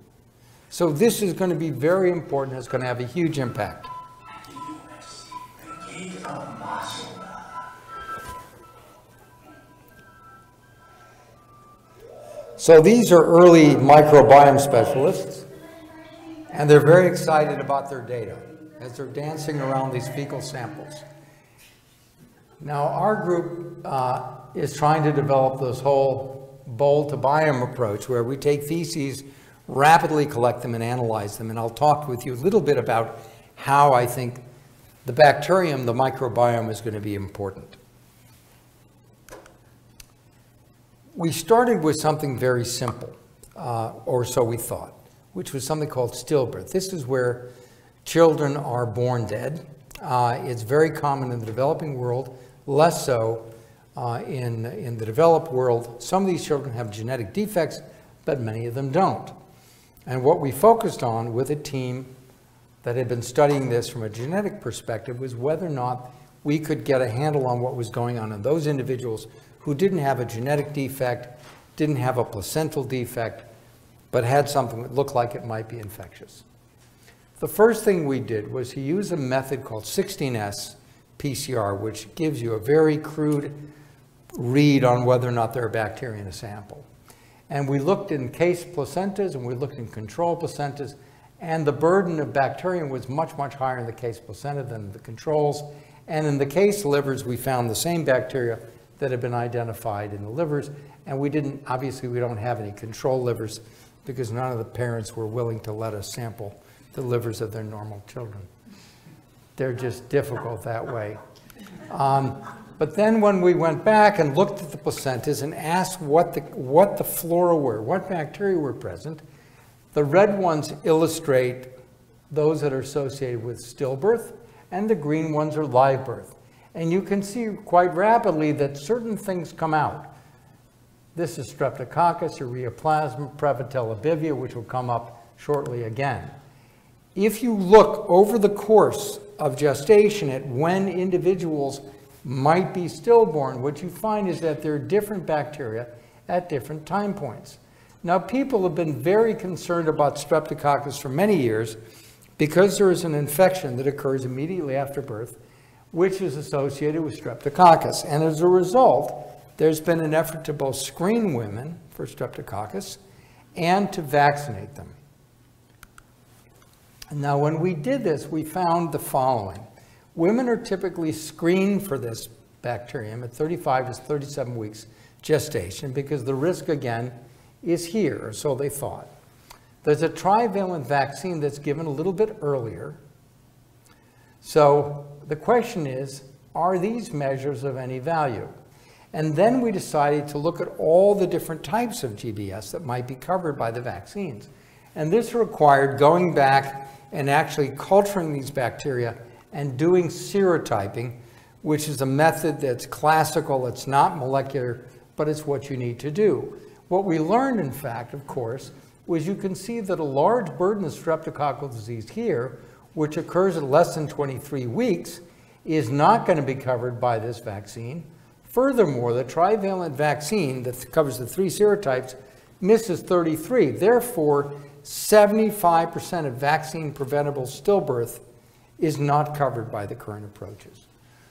Speaker 2: So this is going to be very important, it's going to have a huge impact. So these are early microbiome specialists, and they're very excited about their data as they're dancing around these fecal samples. Now, our group uh, is trying to develop this whole bowl to biome approach where we take feces, rapidly collect them, and analyze them. And I'll talk with you a little bit about how I think the bacterium, the microbiome, is going to be important. We started with something very simple, uh, or so we thought, which was something called stillbirth. This is where children are born dead. Uh, it's very common in the developing world, less so uh, in, in the developed world. Some of these children have genetic defects, but many of them don't. And what we focused on with a team that had been studying this from a genetic perspective was whether or not we could get a handle on what was going on in those individuals who didn't have a genetic defect, didn't have a placental defect, but had something that looked like it might be infectious. The first thing we did was to use a method called 16S PCR, which gives you a very crude read on whether or not there are bacteria in a sample. And we looked in case placentas and we looked in control placentas, and the burden of bacterium was much, much higher in the case placenta than the controls. And in the case livers, we found the same bacteria that had been identified in the livers. And we didn't, obviously, we don't have any control livers because none of the parents were willing to let us sample the livers of their normal children. They're just difficult that way. Um, but then when we went back and looked at the placentas and asked what the, what the flora were, what bacteria were present, the red ones illustrate those that are associated with stillbirth, and the green ones are live birth. And you can see quite rapidly that certain things come out. This is Streptococcus, ureaplasma, Prevotella bivia, which will come up shortly again. If you look over the course of gestation at when individuals might be stillborn, what you find is that there are different bacteria at different time points. Now, people have been very concerned about Streptococcus for many years because there is an infection that occurs immediately after birth which is associated with streptococcus. And as a result, there's been an effort to both screen women for streptococcus and to vaccinate them. Now, when we did this, we found the following. Women are typically screened for this bacterium at 35 to 37 weeks gestation because the risk, again, is here, or so they thought. There's a trivalent vaccine that's given a little bit earlier. So the question is, are these measures of any value? And then we decided to look at all the different types of GBS that might be covered by the vaccines. And this required going back and actually culturing these bacteria and doing serotyping, which is a method that's classical, it's not molecular, but it's what you need to do. What we learned, in fact, of course, was you can see that a large burden of streptococcal disease here, which occurs at less than 23 weeks, is not going to be covered by this vaccine. Furthermore, the trivalent vaccine that covers the three serotypes misses 33. Therefore, 75% of vaccine preventable stillbirth is not covered by the current approaches.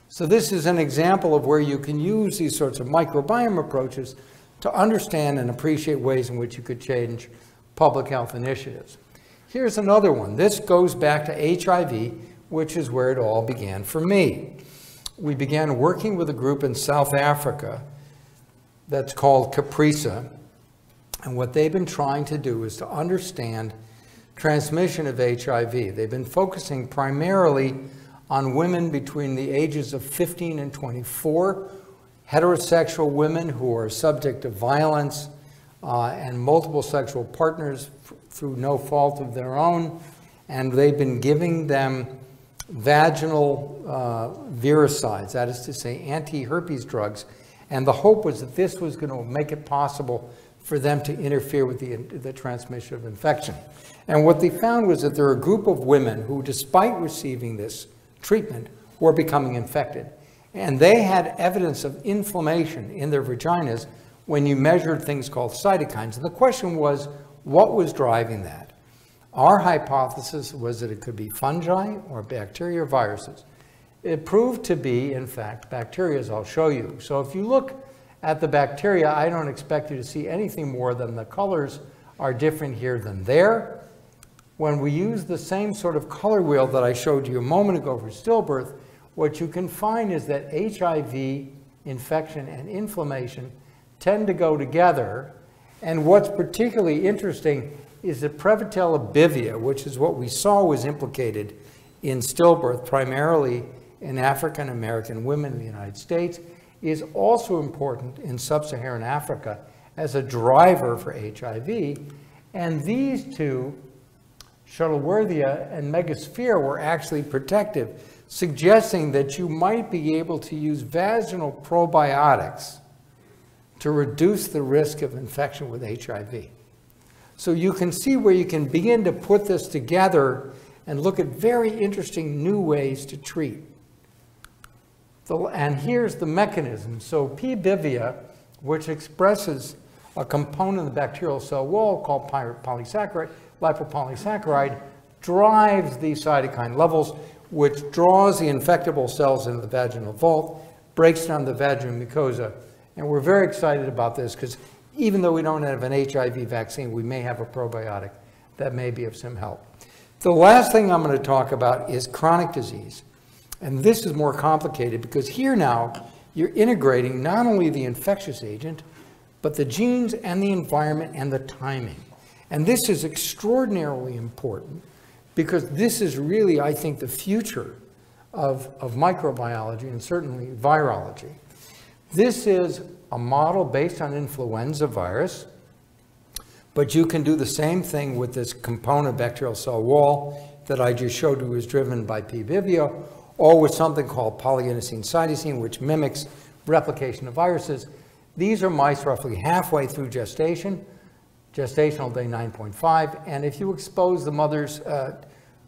Speaker 2: So this is an example of where you can use these sorts of microbiome approaches to understand and appreciate ways in which you could change public health initiatives. Here's another one. This goes back to HIV, which is where it all began for me. We began working with a group in South Africa that's called CAPRISA, and what they've been trying to do is to understand transmission of HIV. They've been focusing primarily on women between the ages of 15 and 24, heterosexual women who are subject to violence uh, and multiple sexual partners through no fault of their own. And they've been giving them vaginal uh, virucides, that is to say, anti-herpes drugs. And the hope was that this was going to make it possible for them to interfere with the, the transmission of infection. And what they found was that there are a group of women who, despite receiving this treatment, were becoming infected. And they had evidence of inflammation in their vaginas when you measured things called cytokines. And the question was, what was driving that? Our hypothesis was that it could be fungi or bacteria or viruses. It proved to be, in fact, bacteria, as I'll show you. So if you look at the bacteria, I don't expect you to see anything more than the colors are different here than there. When we use the same sort of color wheel that I showed you a moment ago for stillbirth, what you can find is that HIV infection and inflammation tend to go together. And what's particularly interesting is that Prevotella bivia, which is what we saw was implicated in stillbirth, primarily in African American women in the United States, is also important in sub-Saharan Africa as a driver for HIV. And these two, Shuttleworthia and Megasphaera, were actually protective, suggesting that you might be able to use vaginal probiotics to reduce the risk of infection with HIV. So you can see where you can begin to put this together and look at very interesting new ways to treat. And here's the mechanism. So P. bivia, which expresses a component of the bacterial cell wall called polysaccharide, lipopolysaccharide, drives these cytokine levels, which draws the infectable cells into the vaginal vault, breaks down the vaginal mucosa. And we're very excited about this because even though we don't have an HIV vaccine, we may have a probiotic that may be of some help. The last thing I'm going to talk about is chronic disease. And this is more complicated because here now you're integrating not only the infectious agent, but the genes and the environment and the timing. And this is extraordinarily important because this is really, I think, the future of, of microbiology and certainly virology. This is a model based on influenza virus, but you can do the same thing with this component bacterial cell wall that I just showed you was driven by P. vivio, or with something called polyinosine cytosine, which mimics replication of viruses. These are mice roughly halfway through gestation, gestational day 9.5, and if you expose the mothers uh,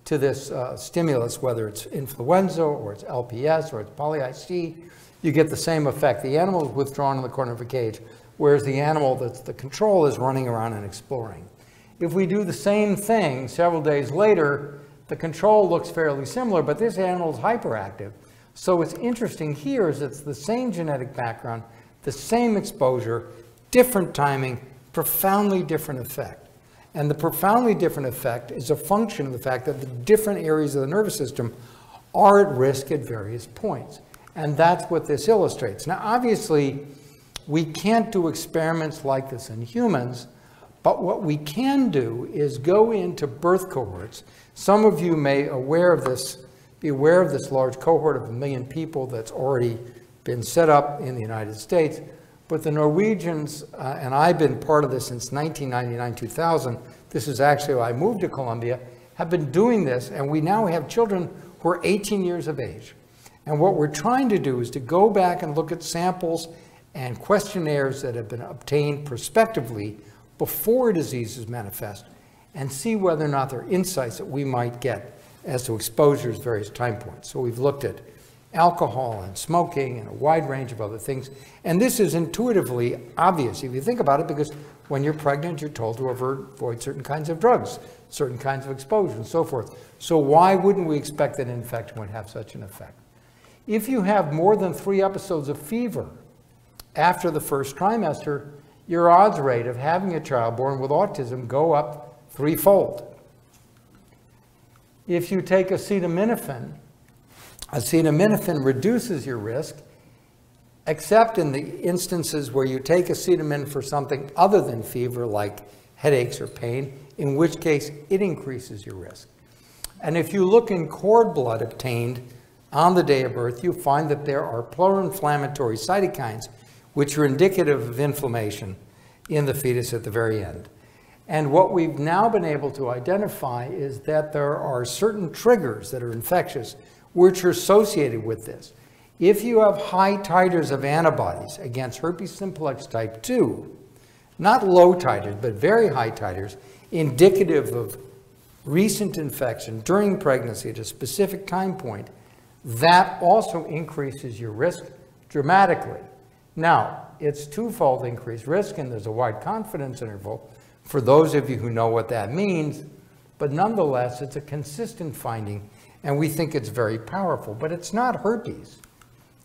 Speaker 2: to this uh, stimulus, whether it's influenza or it's LPS or it's poly-IC, you get the same effect. The animal is withdrawn in the corner of a cage, whereas the animal that's the control is running around and exploring. If we do the same thing several days later, the control looks fairly similar, but this animal is hyperactive. So what's interesting here is it's the same genetic background, the same exposure, different timing, profoundly different effect. And the profoundly different effect is a function of the fact that the different areas of the nervous system are at risk at various points. And that's what this illustrates. Now, obviously, We can't do experiments like this in humans, but what we can do is go into birth cohorts. Some of you may aware of this, be aware of this large cohort of a million people that's already been set up in the United States. But the Norwegians, uh, and I've been part of this since 1999, 2000, this is actually why I moved to Columbia, have been doing this, and we now have children who are 18 years of age. And what we're trying to do is to go back and look at samples and questionnaires that have been obtained prospectively before diseases manifest and see whether or not there are insights that we might get as to exposures at various time points. So we've looked at alcohol and smoking and a wide range of other things. And this is intuitively obvious if you think about it because when you're pregnant, you're told to avoid certain kinds of drugs, certain kinds of exposure, and so forth. So why wouldn't we expect that an infection would have such an effect? If you have more than three episodes of fever after the first trimester, your odds rate of having a child born with autism go up threefold. If you take acetaminophen, acetaminophen reduces your risk, except in the instances where you take acetaminophen for something other than fever, like headaches or pain, in which case it increases your risk. And if you look in cord blood obtained on the day of birth, you find that there are pro-inflammatory cytokines which are indicative of inflammation in the fetus at the very end. And what we've now been able to identify is that there are certain triggers that are infectious which are associated with this. If you have high titers of antibodies against herpes simplex type 2, not low titers, but very high titers, indicative of recent infection during pregnancy at a specific time point, that also increases your risk dramatically. Now, it's twofold increased risk, and there's a wide confidence interval for those of you who know what that means, but nonetheless, it's a consistent finding, and we think it's very powerful. But it's not herpes.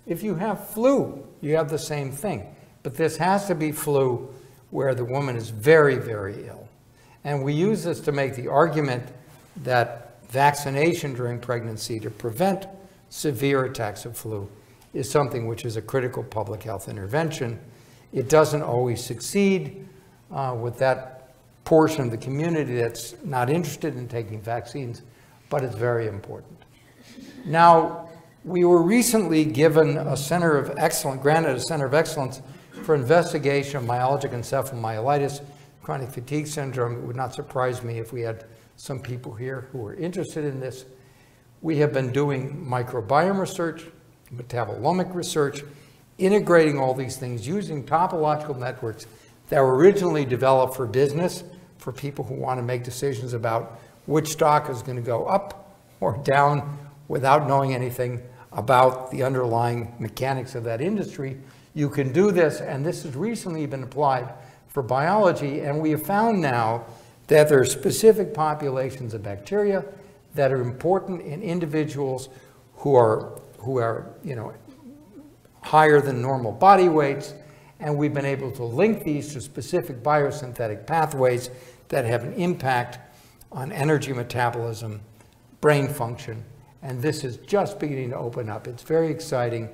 Speaker 2: If you have flu, you have the same thing. But this has to be flu where the woman is very, very ill. And we use this to make the argument that vaccination during pregnancy to prevent severe attacks of flu is something which is a critical public health intervention. It doesn't always succeed uh, with that portion of the community that's not interested in taking vaccines, but it's very important. Now, we were recently given a center of excellence, granted a center of excellence for investigation of myalgic encephalomyelitis, chronic fatigue syndrome. It would not surprise me if we had some people here who are interested in this. We have been doing microbiome research, metabolomic research, integrating all these things using topological networks that were originally developed for business, for people who want to make decisions about which stock is going to go up or down without knowing anything about the underlying mechanics of that industry. You can do this, and this has recently been applied for biology, and we have found now that there are specific populations of bacteria that are important in individuals who are who are, you know, higher than normal body weights, and we've been able to link these to specific biosynthetic pathways that have an impact on energy metabolism, brain function, and this is just beginning to open up. It's very exciting.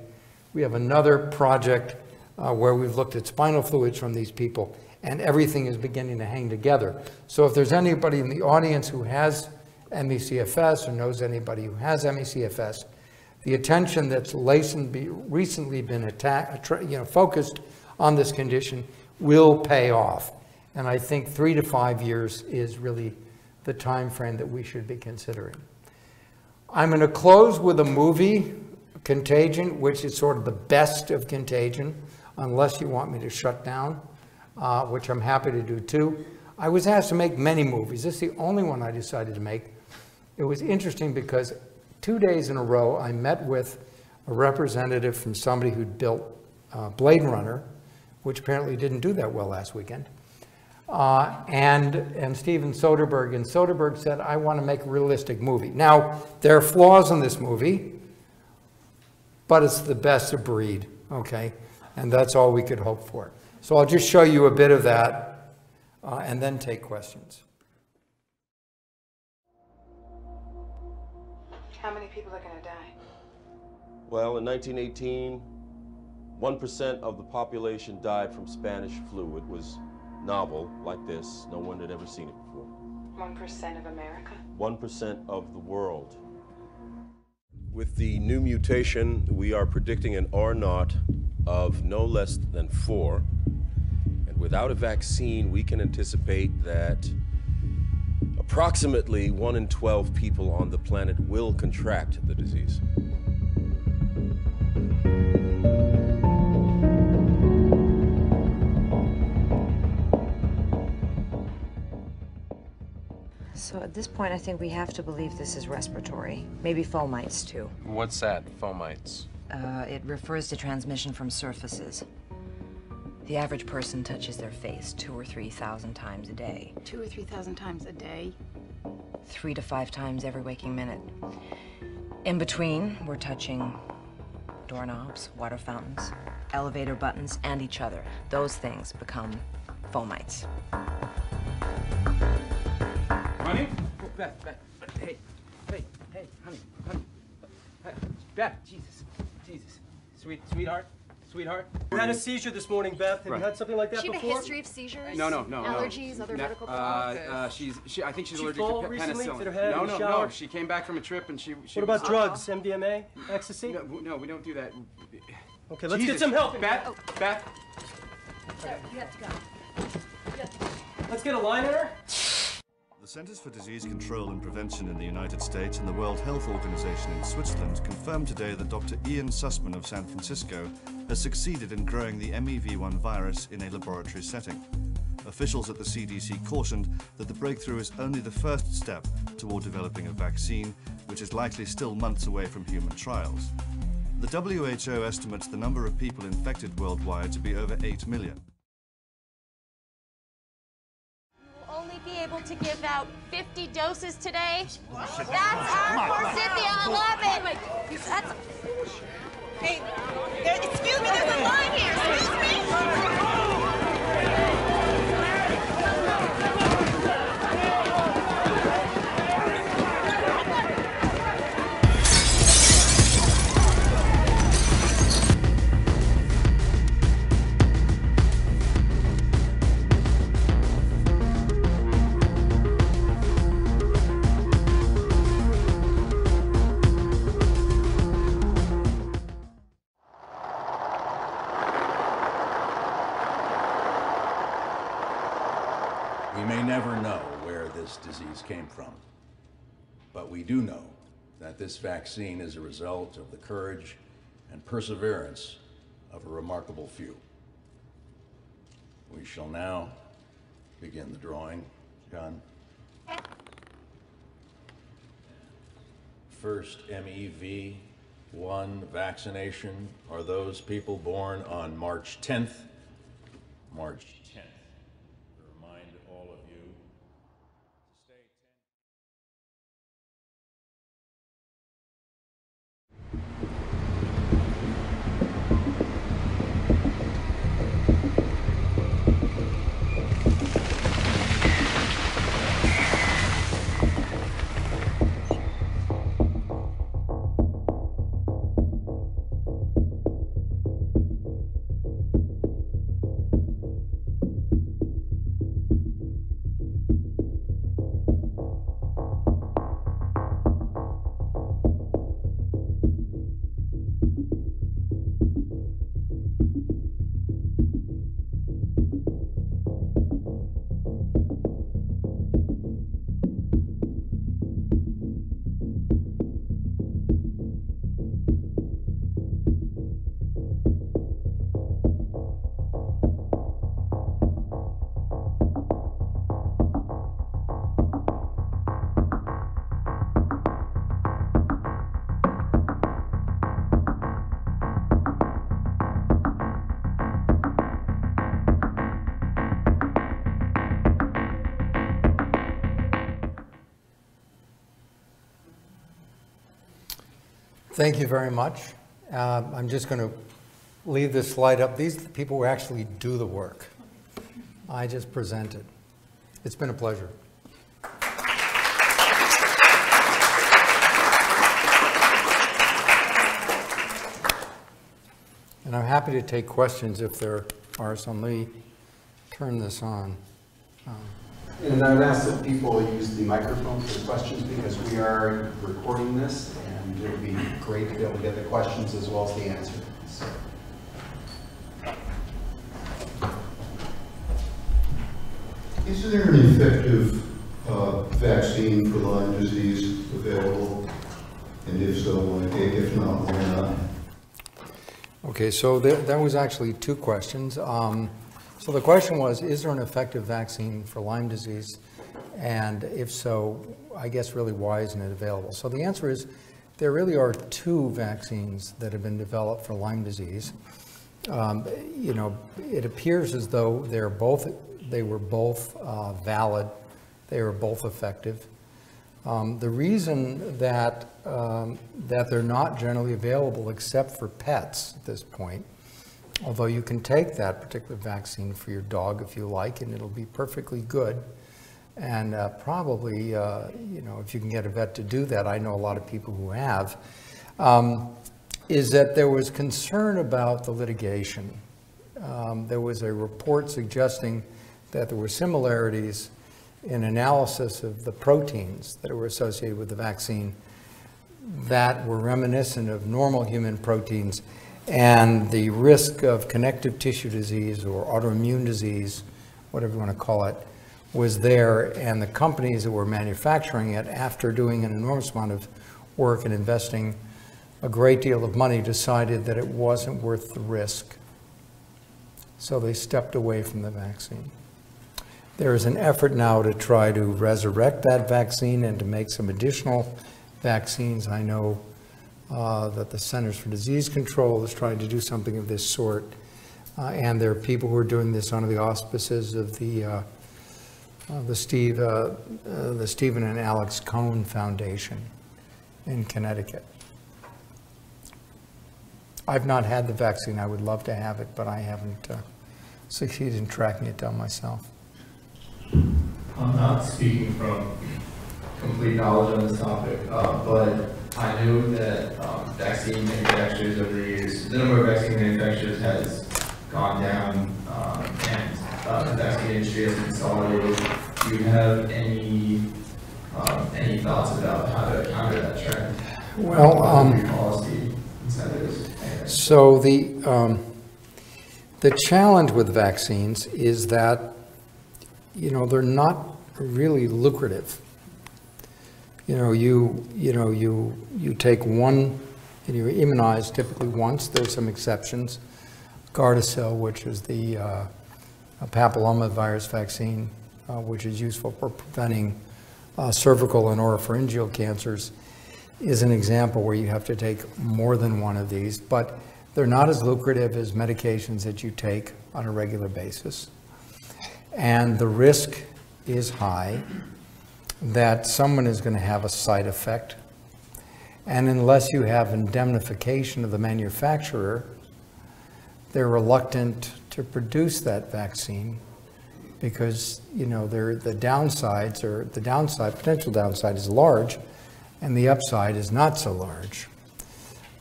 Speaker 2: We have another project uh, where we've looked at spinal fluids from these people, and everything is beginning to hang together. So if there's anybody in the audience who has ME/CFS or knows anybody who has ME/CFS, the attention that's recently been you know, focused on this condition will pay off. And I think three to five years is really the time frame that we should be considering. I'm going to close with a movie, Contagion, which is sort of the best of Contagion, unless you want me to shut down, uh, which I'm happy to do too. I was asked to make many movies. This is the only one I decided to make. It was interesting because two days in a row, I met with a representative from somebody who'd built uh, Blade Runner, which apparently didn't do that well last weekend, uh, and, and Steven Soderbergh. And Soderbergh said, I want to make a realistic movie. Now, there are flaws in this movie, but it's the best of breed, okay? And that's all we could hope for. So I'll just show you a bit of that uh, and then take questions.
Speaker 4: Well, in 1918,
Speaker 3: 1% of the population died from Spanish flu. It was novel, like this. No one had ever seen it before.
Speaker 4: 1% of America?
Speaker 3: 1% of the world. With the new mutation, we are predicting an R naught of no less than 4. And without a vaccine, we can anticipate that approximately 1 in 12 people on the planet will contract the disease.
Speaker 5: So at this point, I think we have to believe this is respiratory. Maybe fomites, too.
Speaker 6: What's that, fomites?
Speaker 5: Uh, it refers to transmission from surfaces. The average person touches their face two or three thousand times a day.
Speaker 4: Two or three thousand times a day?
Speaker 5: Three to five times every waking minute. In between, we're touching doorknobs, water fountains, elevator buttons, and each other. Those things become fomites.
Speaker 7: Honey? Oh, Beth, Beth, Beth, hey, hey, hey, honey, honey. Beth, Jesus, Jesus. Sweet, sweetheart, sweetheart.
Speaker 8: You had a seizure this morning, Beth. Have
Speaker 7: Right.
Speaker 8: you had something like that
Speaker 9: She have a
Speaker 8: before?
Speaker 9: history of seizures?
Speaker 7: No, no, no, no.
Speaker 9: Allergies, other
Speaker 7: No,
Speaker 9: medical
Speaker 7: uh,
Speaker 9: problems?
Speaker 7: uh, she's, she, I think she's
Speaker 8: She
Speaker 7: allergic
Speaker 8: fall
Speaker 7: to pe-
Speaker 8: recently?
Speaker 7: penicillin.
Speaker 8: Hit her head
Speaker 7: no,
Speaker 8: in the
Speaker 7: no,
Speaker 8: shower?
Speaker 7: no. She came back from a trip and she. she
Speaker 8: What
Speaker 7: was-
Speaker 8: about drugs? MDMA? Ecstasy?
Speaker 7: No, no, we don't do that.
Speaker 8: Okay, let's
Speaker 7: Jesus.
Speaker 8: get some help.
Speaker 7: Beth, Beth. Beth, we have to go. We have to go.
Speaker 8: Let's get a line in her.
Speaker 10: Centers for Disease Control and Prevention in the United States and the World Health Organization in Switzerland confirmed today that Dr. Ian Sussman of San Francisco has succeeded in growing the MEV1 virus in a laboratory setting. Officials at the CDC cautioned that the breakthrough is only the first step toward developing a vaccine, which is likely still months away from human trials. The WHO estimates the number of people infected worldwide to be over 8 million.
Speaker 9: Able to give out 50 doses today. That's our Forsythia 11. That's. Hey, there, excuse me, there's a line here. Excuse me.
Speaker 11: Came from, but we do know that this vaccine is a result of the courage and perseverance of a remarkable few. We shall now begin the drawing. John? First MEV 1 vaccination are those people born on March 10th. March 10th.
Speaker 2: Thank you very much. Uh, I'm just going to leave this slide up. These are the people who actually do the work. I just presented. It's been a pleasure. And I'm happy to take questions if there are some. Let me turn this on. Um,
Speaker 1: And I would ask that people use the microphone for questions because we are recording this and it would be great to be able to get the questions as well as the answers. So,
Speaker 12: Is there an effective uh, vaccine for Lyme disease available? And if so, why, if not, why not?
Speaker 2: Okay, so there, that was actually two questions. Um, so the question was, is there an effective vaccine for Lyme disease? And if so, I guess really why isn't it available? So the answer is, there really are two vaccines that have been developed for Lyme disease. Um, you know, it appears as though they're both, they were both uh, valid, they were both effective. Um, the reason that, um, that they're not generally available except for pets at this point, although you can take that particular vaccine for your dog if you like, and it'll be perfectly good. And uh, probably, uh, you know, if you can get a vet to do that, I know a lot of people who have, um, is that there was concern about the litigation. Um, there was a report suggesting that there were similarities in analysis of the proteins that were associated with the vaccine that were reminiscent of normal human proteins and the risk of connective tissue disease or autoimmune disease, whatever you want to call it, was there. And the companies that were manufacturing it, after doing an enormous amount of work and investing a great deal of money, decided that it wasn't worth the risk. So they stepped away from the vaccine. There is an effort now to try to resurrect that vaccine and to make some additional vaccines. I know uh, that the Centers for Disease Control is trying to do something of this sort. Uh, and there are people who are doing this under the auspices of the, uh, uh the, Steve, uh, uh, the Steven and Alex Cohen Foundation in Connecticut. I've not had the vaccine. I would love to have it, but I haven't succeeded in tracking it down myself.
Speaker 13: I'm not speaking from complete knowledge on this topic, uh, but I know that um, vaccine manufacturers over the years, the number of vaccine manufacturers has gone down, um, and uh, the vaccine industry has consolidated. Do you have any um, any thoughts about how to counter that trend?
Speaker 2: Well, um,
Speaker 13: policy incentives.
Speaker 2: So the um, the challenge with vaccines is that you know, they're not really lucrative. You know, you, you know, you, you take one, and you immunize typically once, there's some exceptions. Gardasil, which is the uh, papilloma virus vaccine, which is useful for preventing uh, cervical and oropharyngeal cancers, is an example where you have to take more than one of these, but they're not as lucrative as medications that you take on a regular basis and the risk is high that someone is going to have a side effect. And unless you have indemnification of the manufacturer, they're reluctant to produce that vaccine because you know the downsides or the downside potential downside is large and the upside is not so large.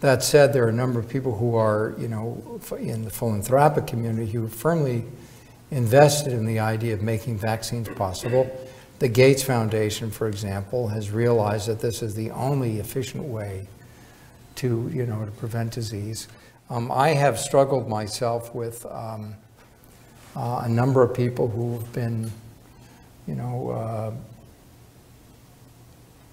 Speaker 2: That said, there are a number of people who are, you know, in the philanthropic community who are firmly invested in the idea of making vaccines possible. The Gates Foundation, for example, has realized that this is the only efficient way to, you know, to prevent disease. Um, I have struggled myself with um, uh, a number of people who've been, you know, uh,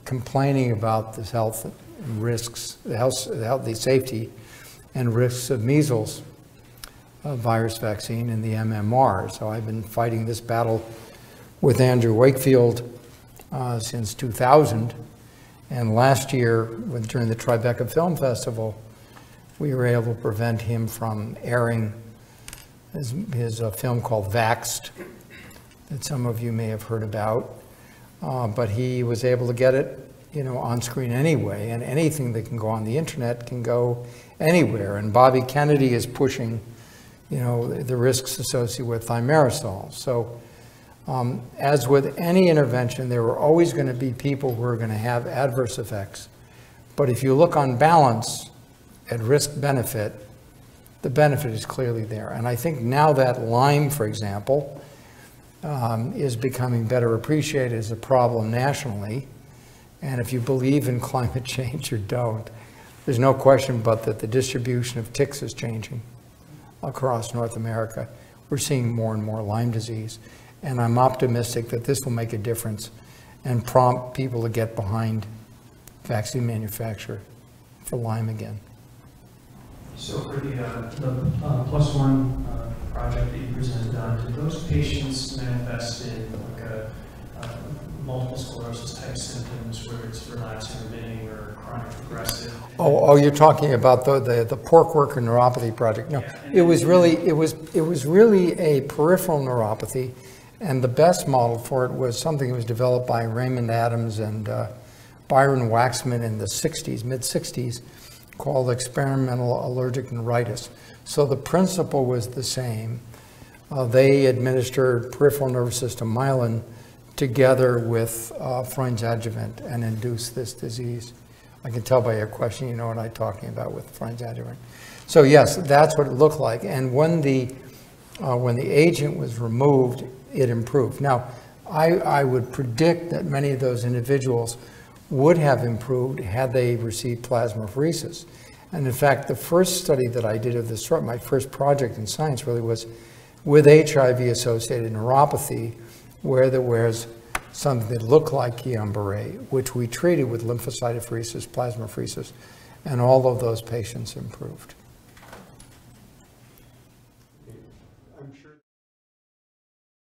Speaker 2: complaining about the health risks, the health, the health, the safety and risks of measles uh, virus vaccine and the MMR. So I've been fighting this battle with Andrew Wakefield uh, since 2000. And last year, when, during the Tribeca Film Festival, we were able to prevent him from airing his, his uh, film called Vaxxed, that some of you may have heard about. Uh, but he was able to get it, you know, on screen anyway, and anything that can go on the internet can go anywhere. And Bobby Kennedy is pushing you know, the risks associated with thimerosal. So um, as with any intervention, there are always going to be people who are going to have adverse effects. But if you look on balance at risk benefit, the benefit is clearly there. And I think now that Lyme, for example, um, is becoming better appreciated as a problem nationally, and if you believe in climate change or don't, there's no question but that the distribution of ticks is changing across North America. We're seeing more and more Lyme disease, and I'm optimistic that this will make a difference and prompt people to get behind vaccine manufacture for Lyme again.
Speaker 14: So for the, uh, the uh, plus one uh, project that you presented on, did those patients manifest in like a uh, multiple sclerosis type symptoms where it's relapsing remitting or chronic progressive?
Speaker 2: Oh, oh, you're talking about the, the, the pork worker neuropathy project. No, it was really, it was, it was really a peripheral neuropathy. And the best model for it was something that was developed by Raymond Adams and uh, Byron Waksman in the 60s, mid 60s, called experimental allergic neuritis. So the principle was the same. Uh, they administered peripheral nervous system myelin together with uh, Freund's adjuvant and induced this disease. I can tell by your question, you know what I'm talking about with Freund's adjuvant. So yes, that's what it looked like. And when the, uh, when the agent was removed, it improved. Now, I, I would predict that many of those individuals would have improved had they received plasmapheresis. And in fact, the first study that I did of this sort, my first project in science really was with HIV-associated neuropathy, where there was something that looked like Guillain-Barré, which we treated with lymphocytopheresis, plasmapheresis, and all of those patients improved.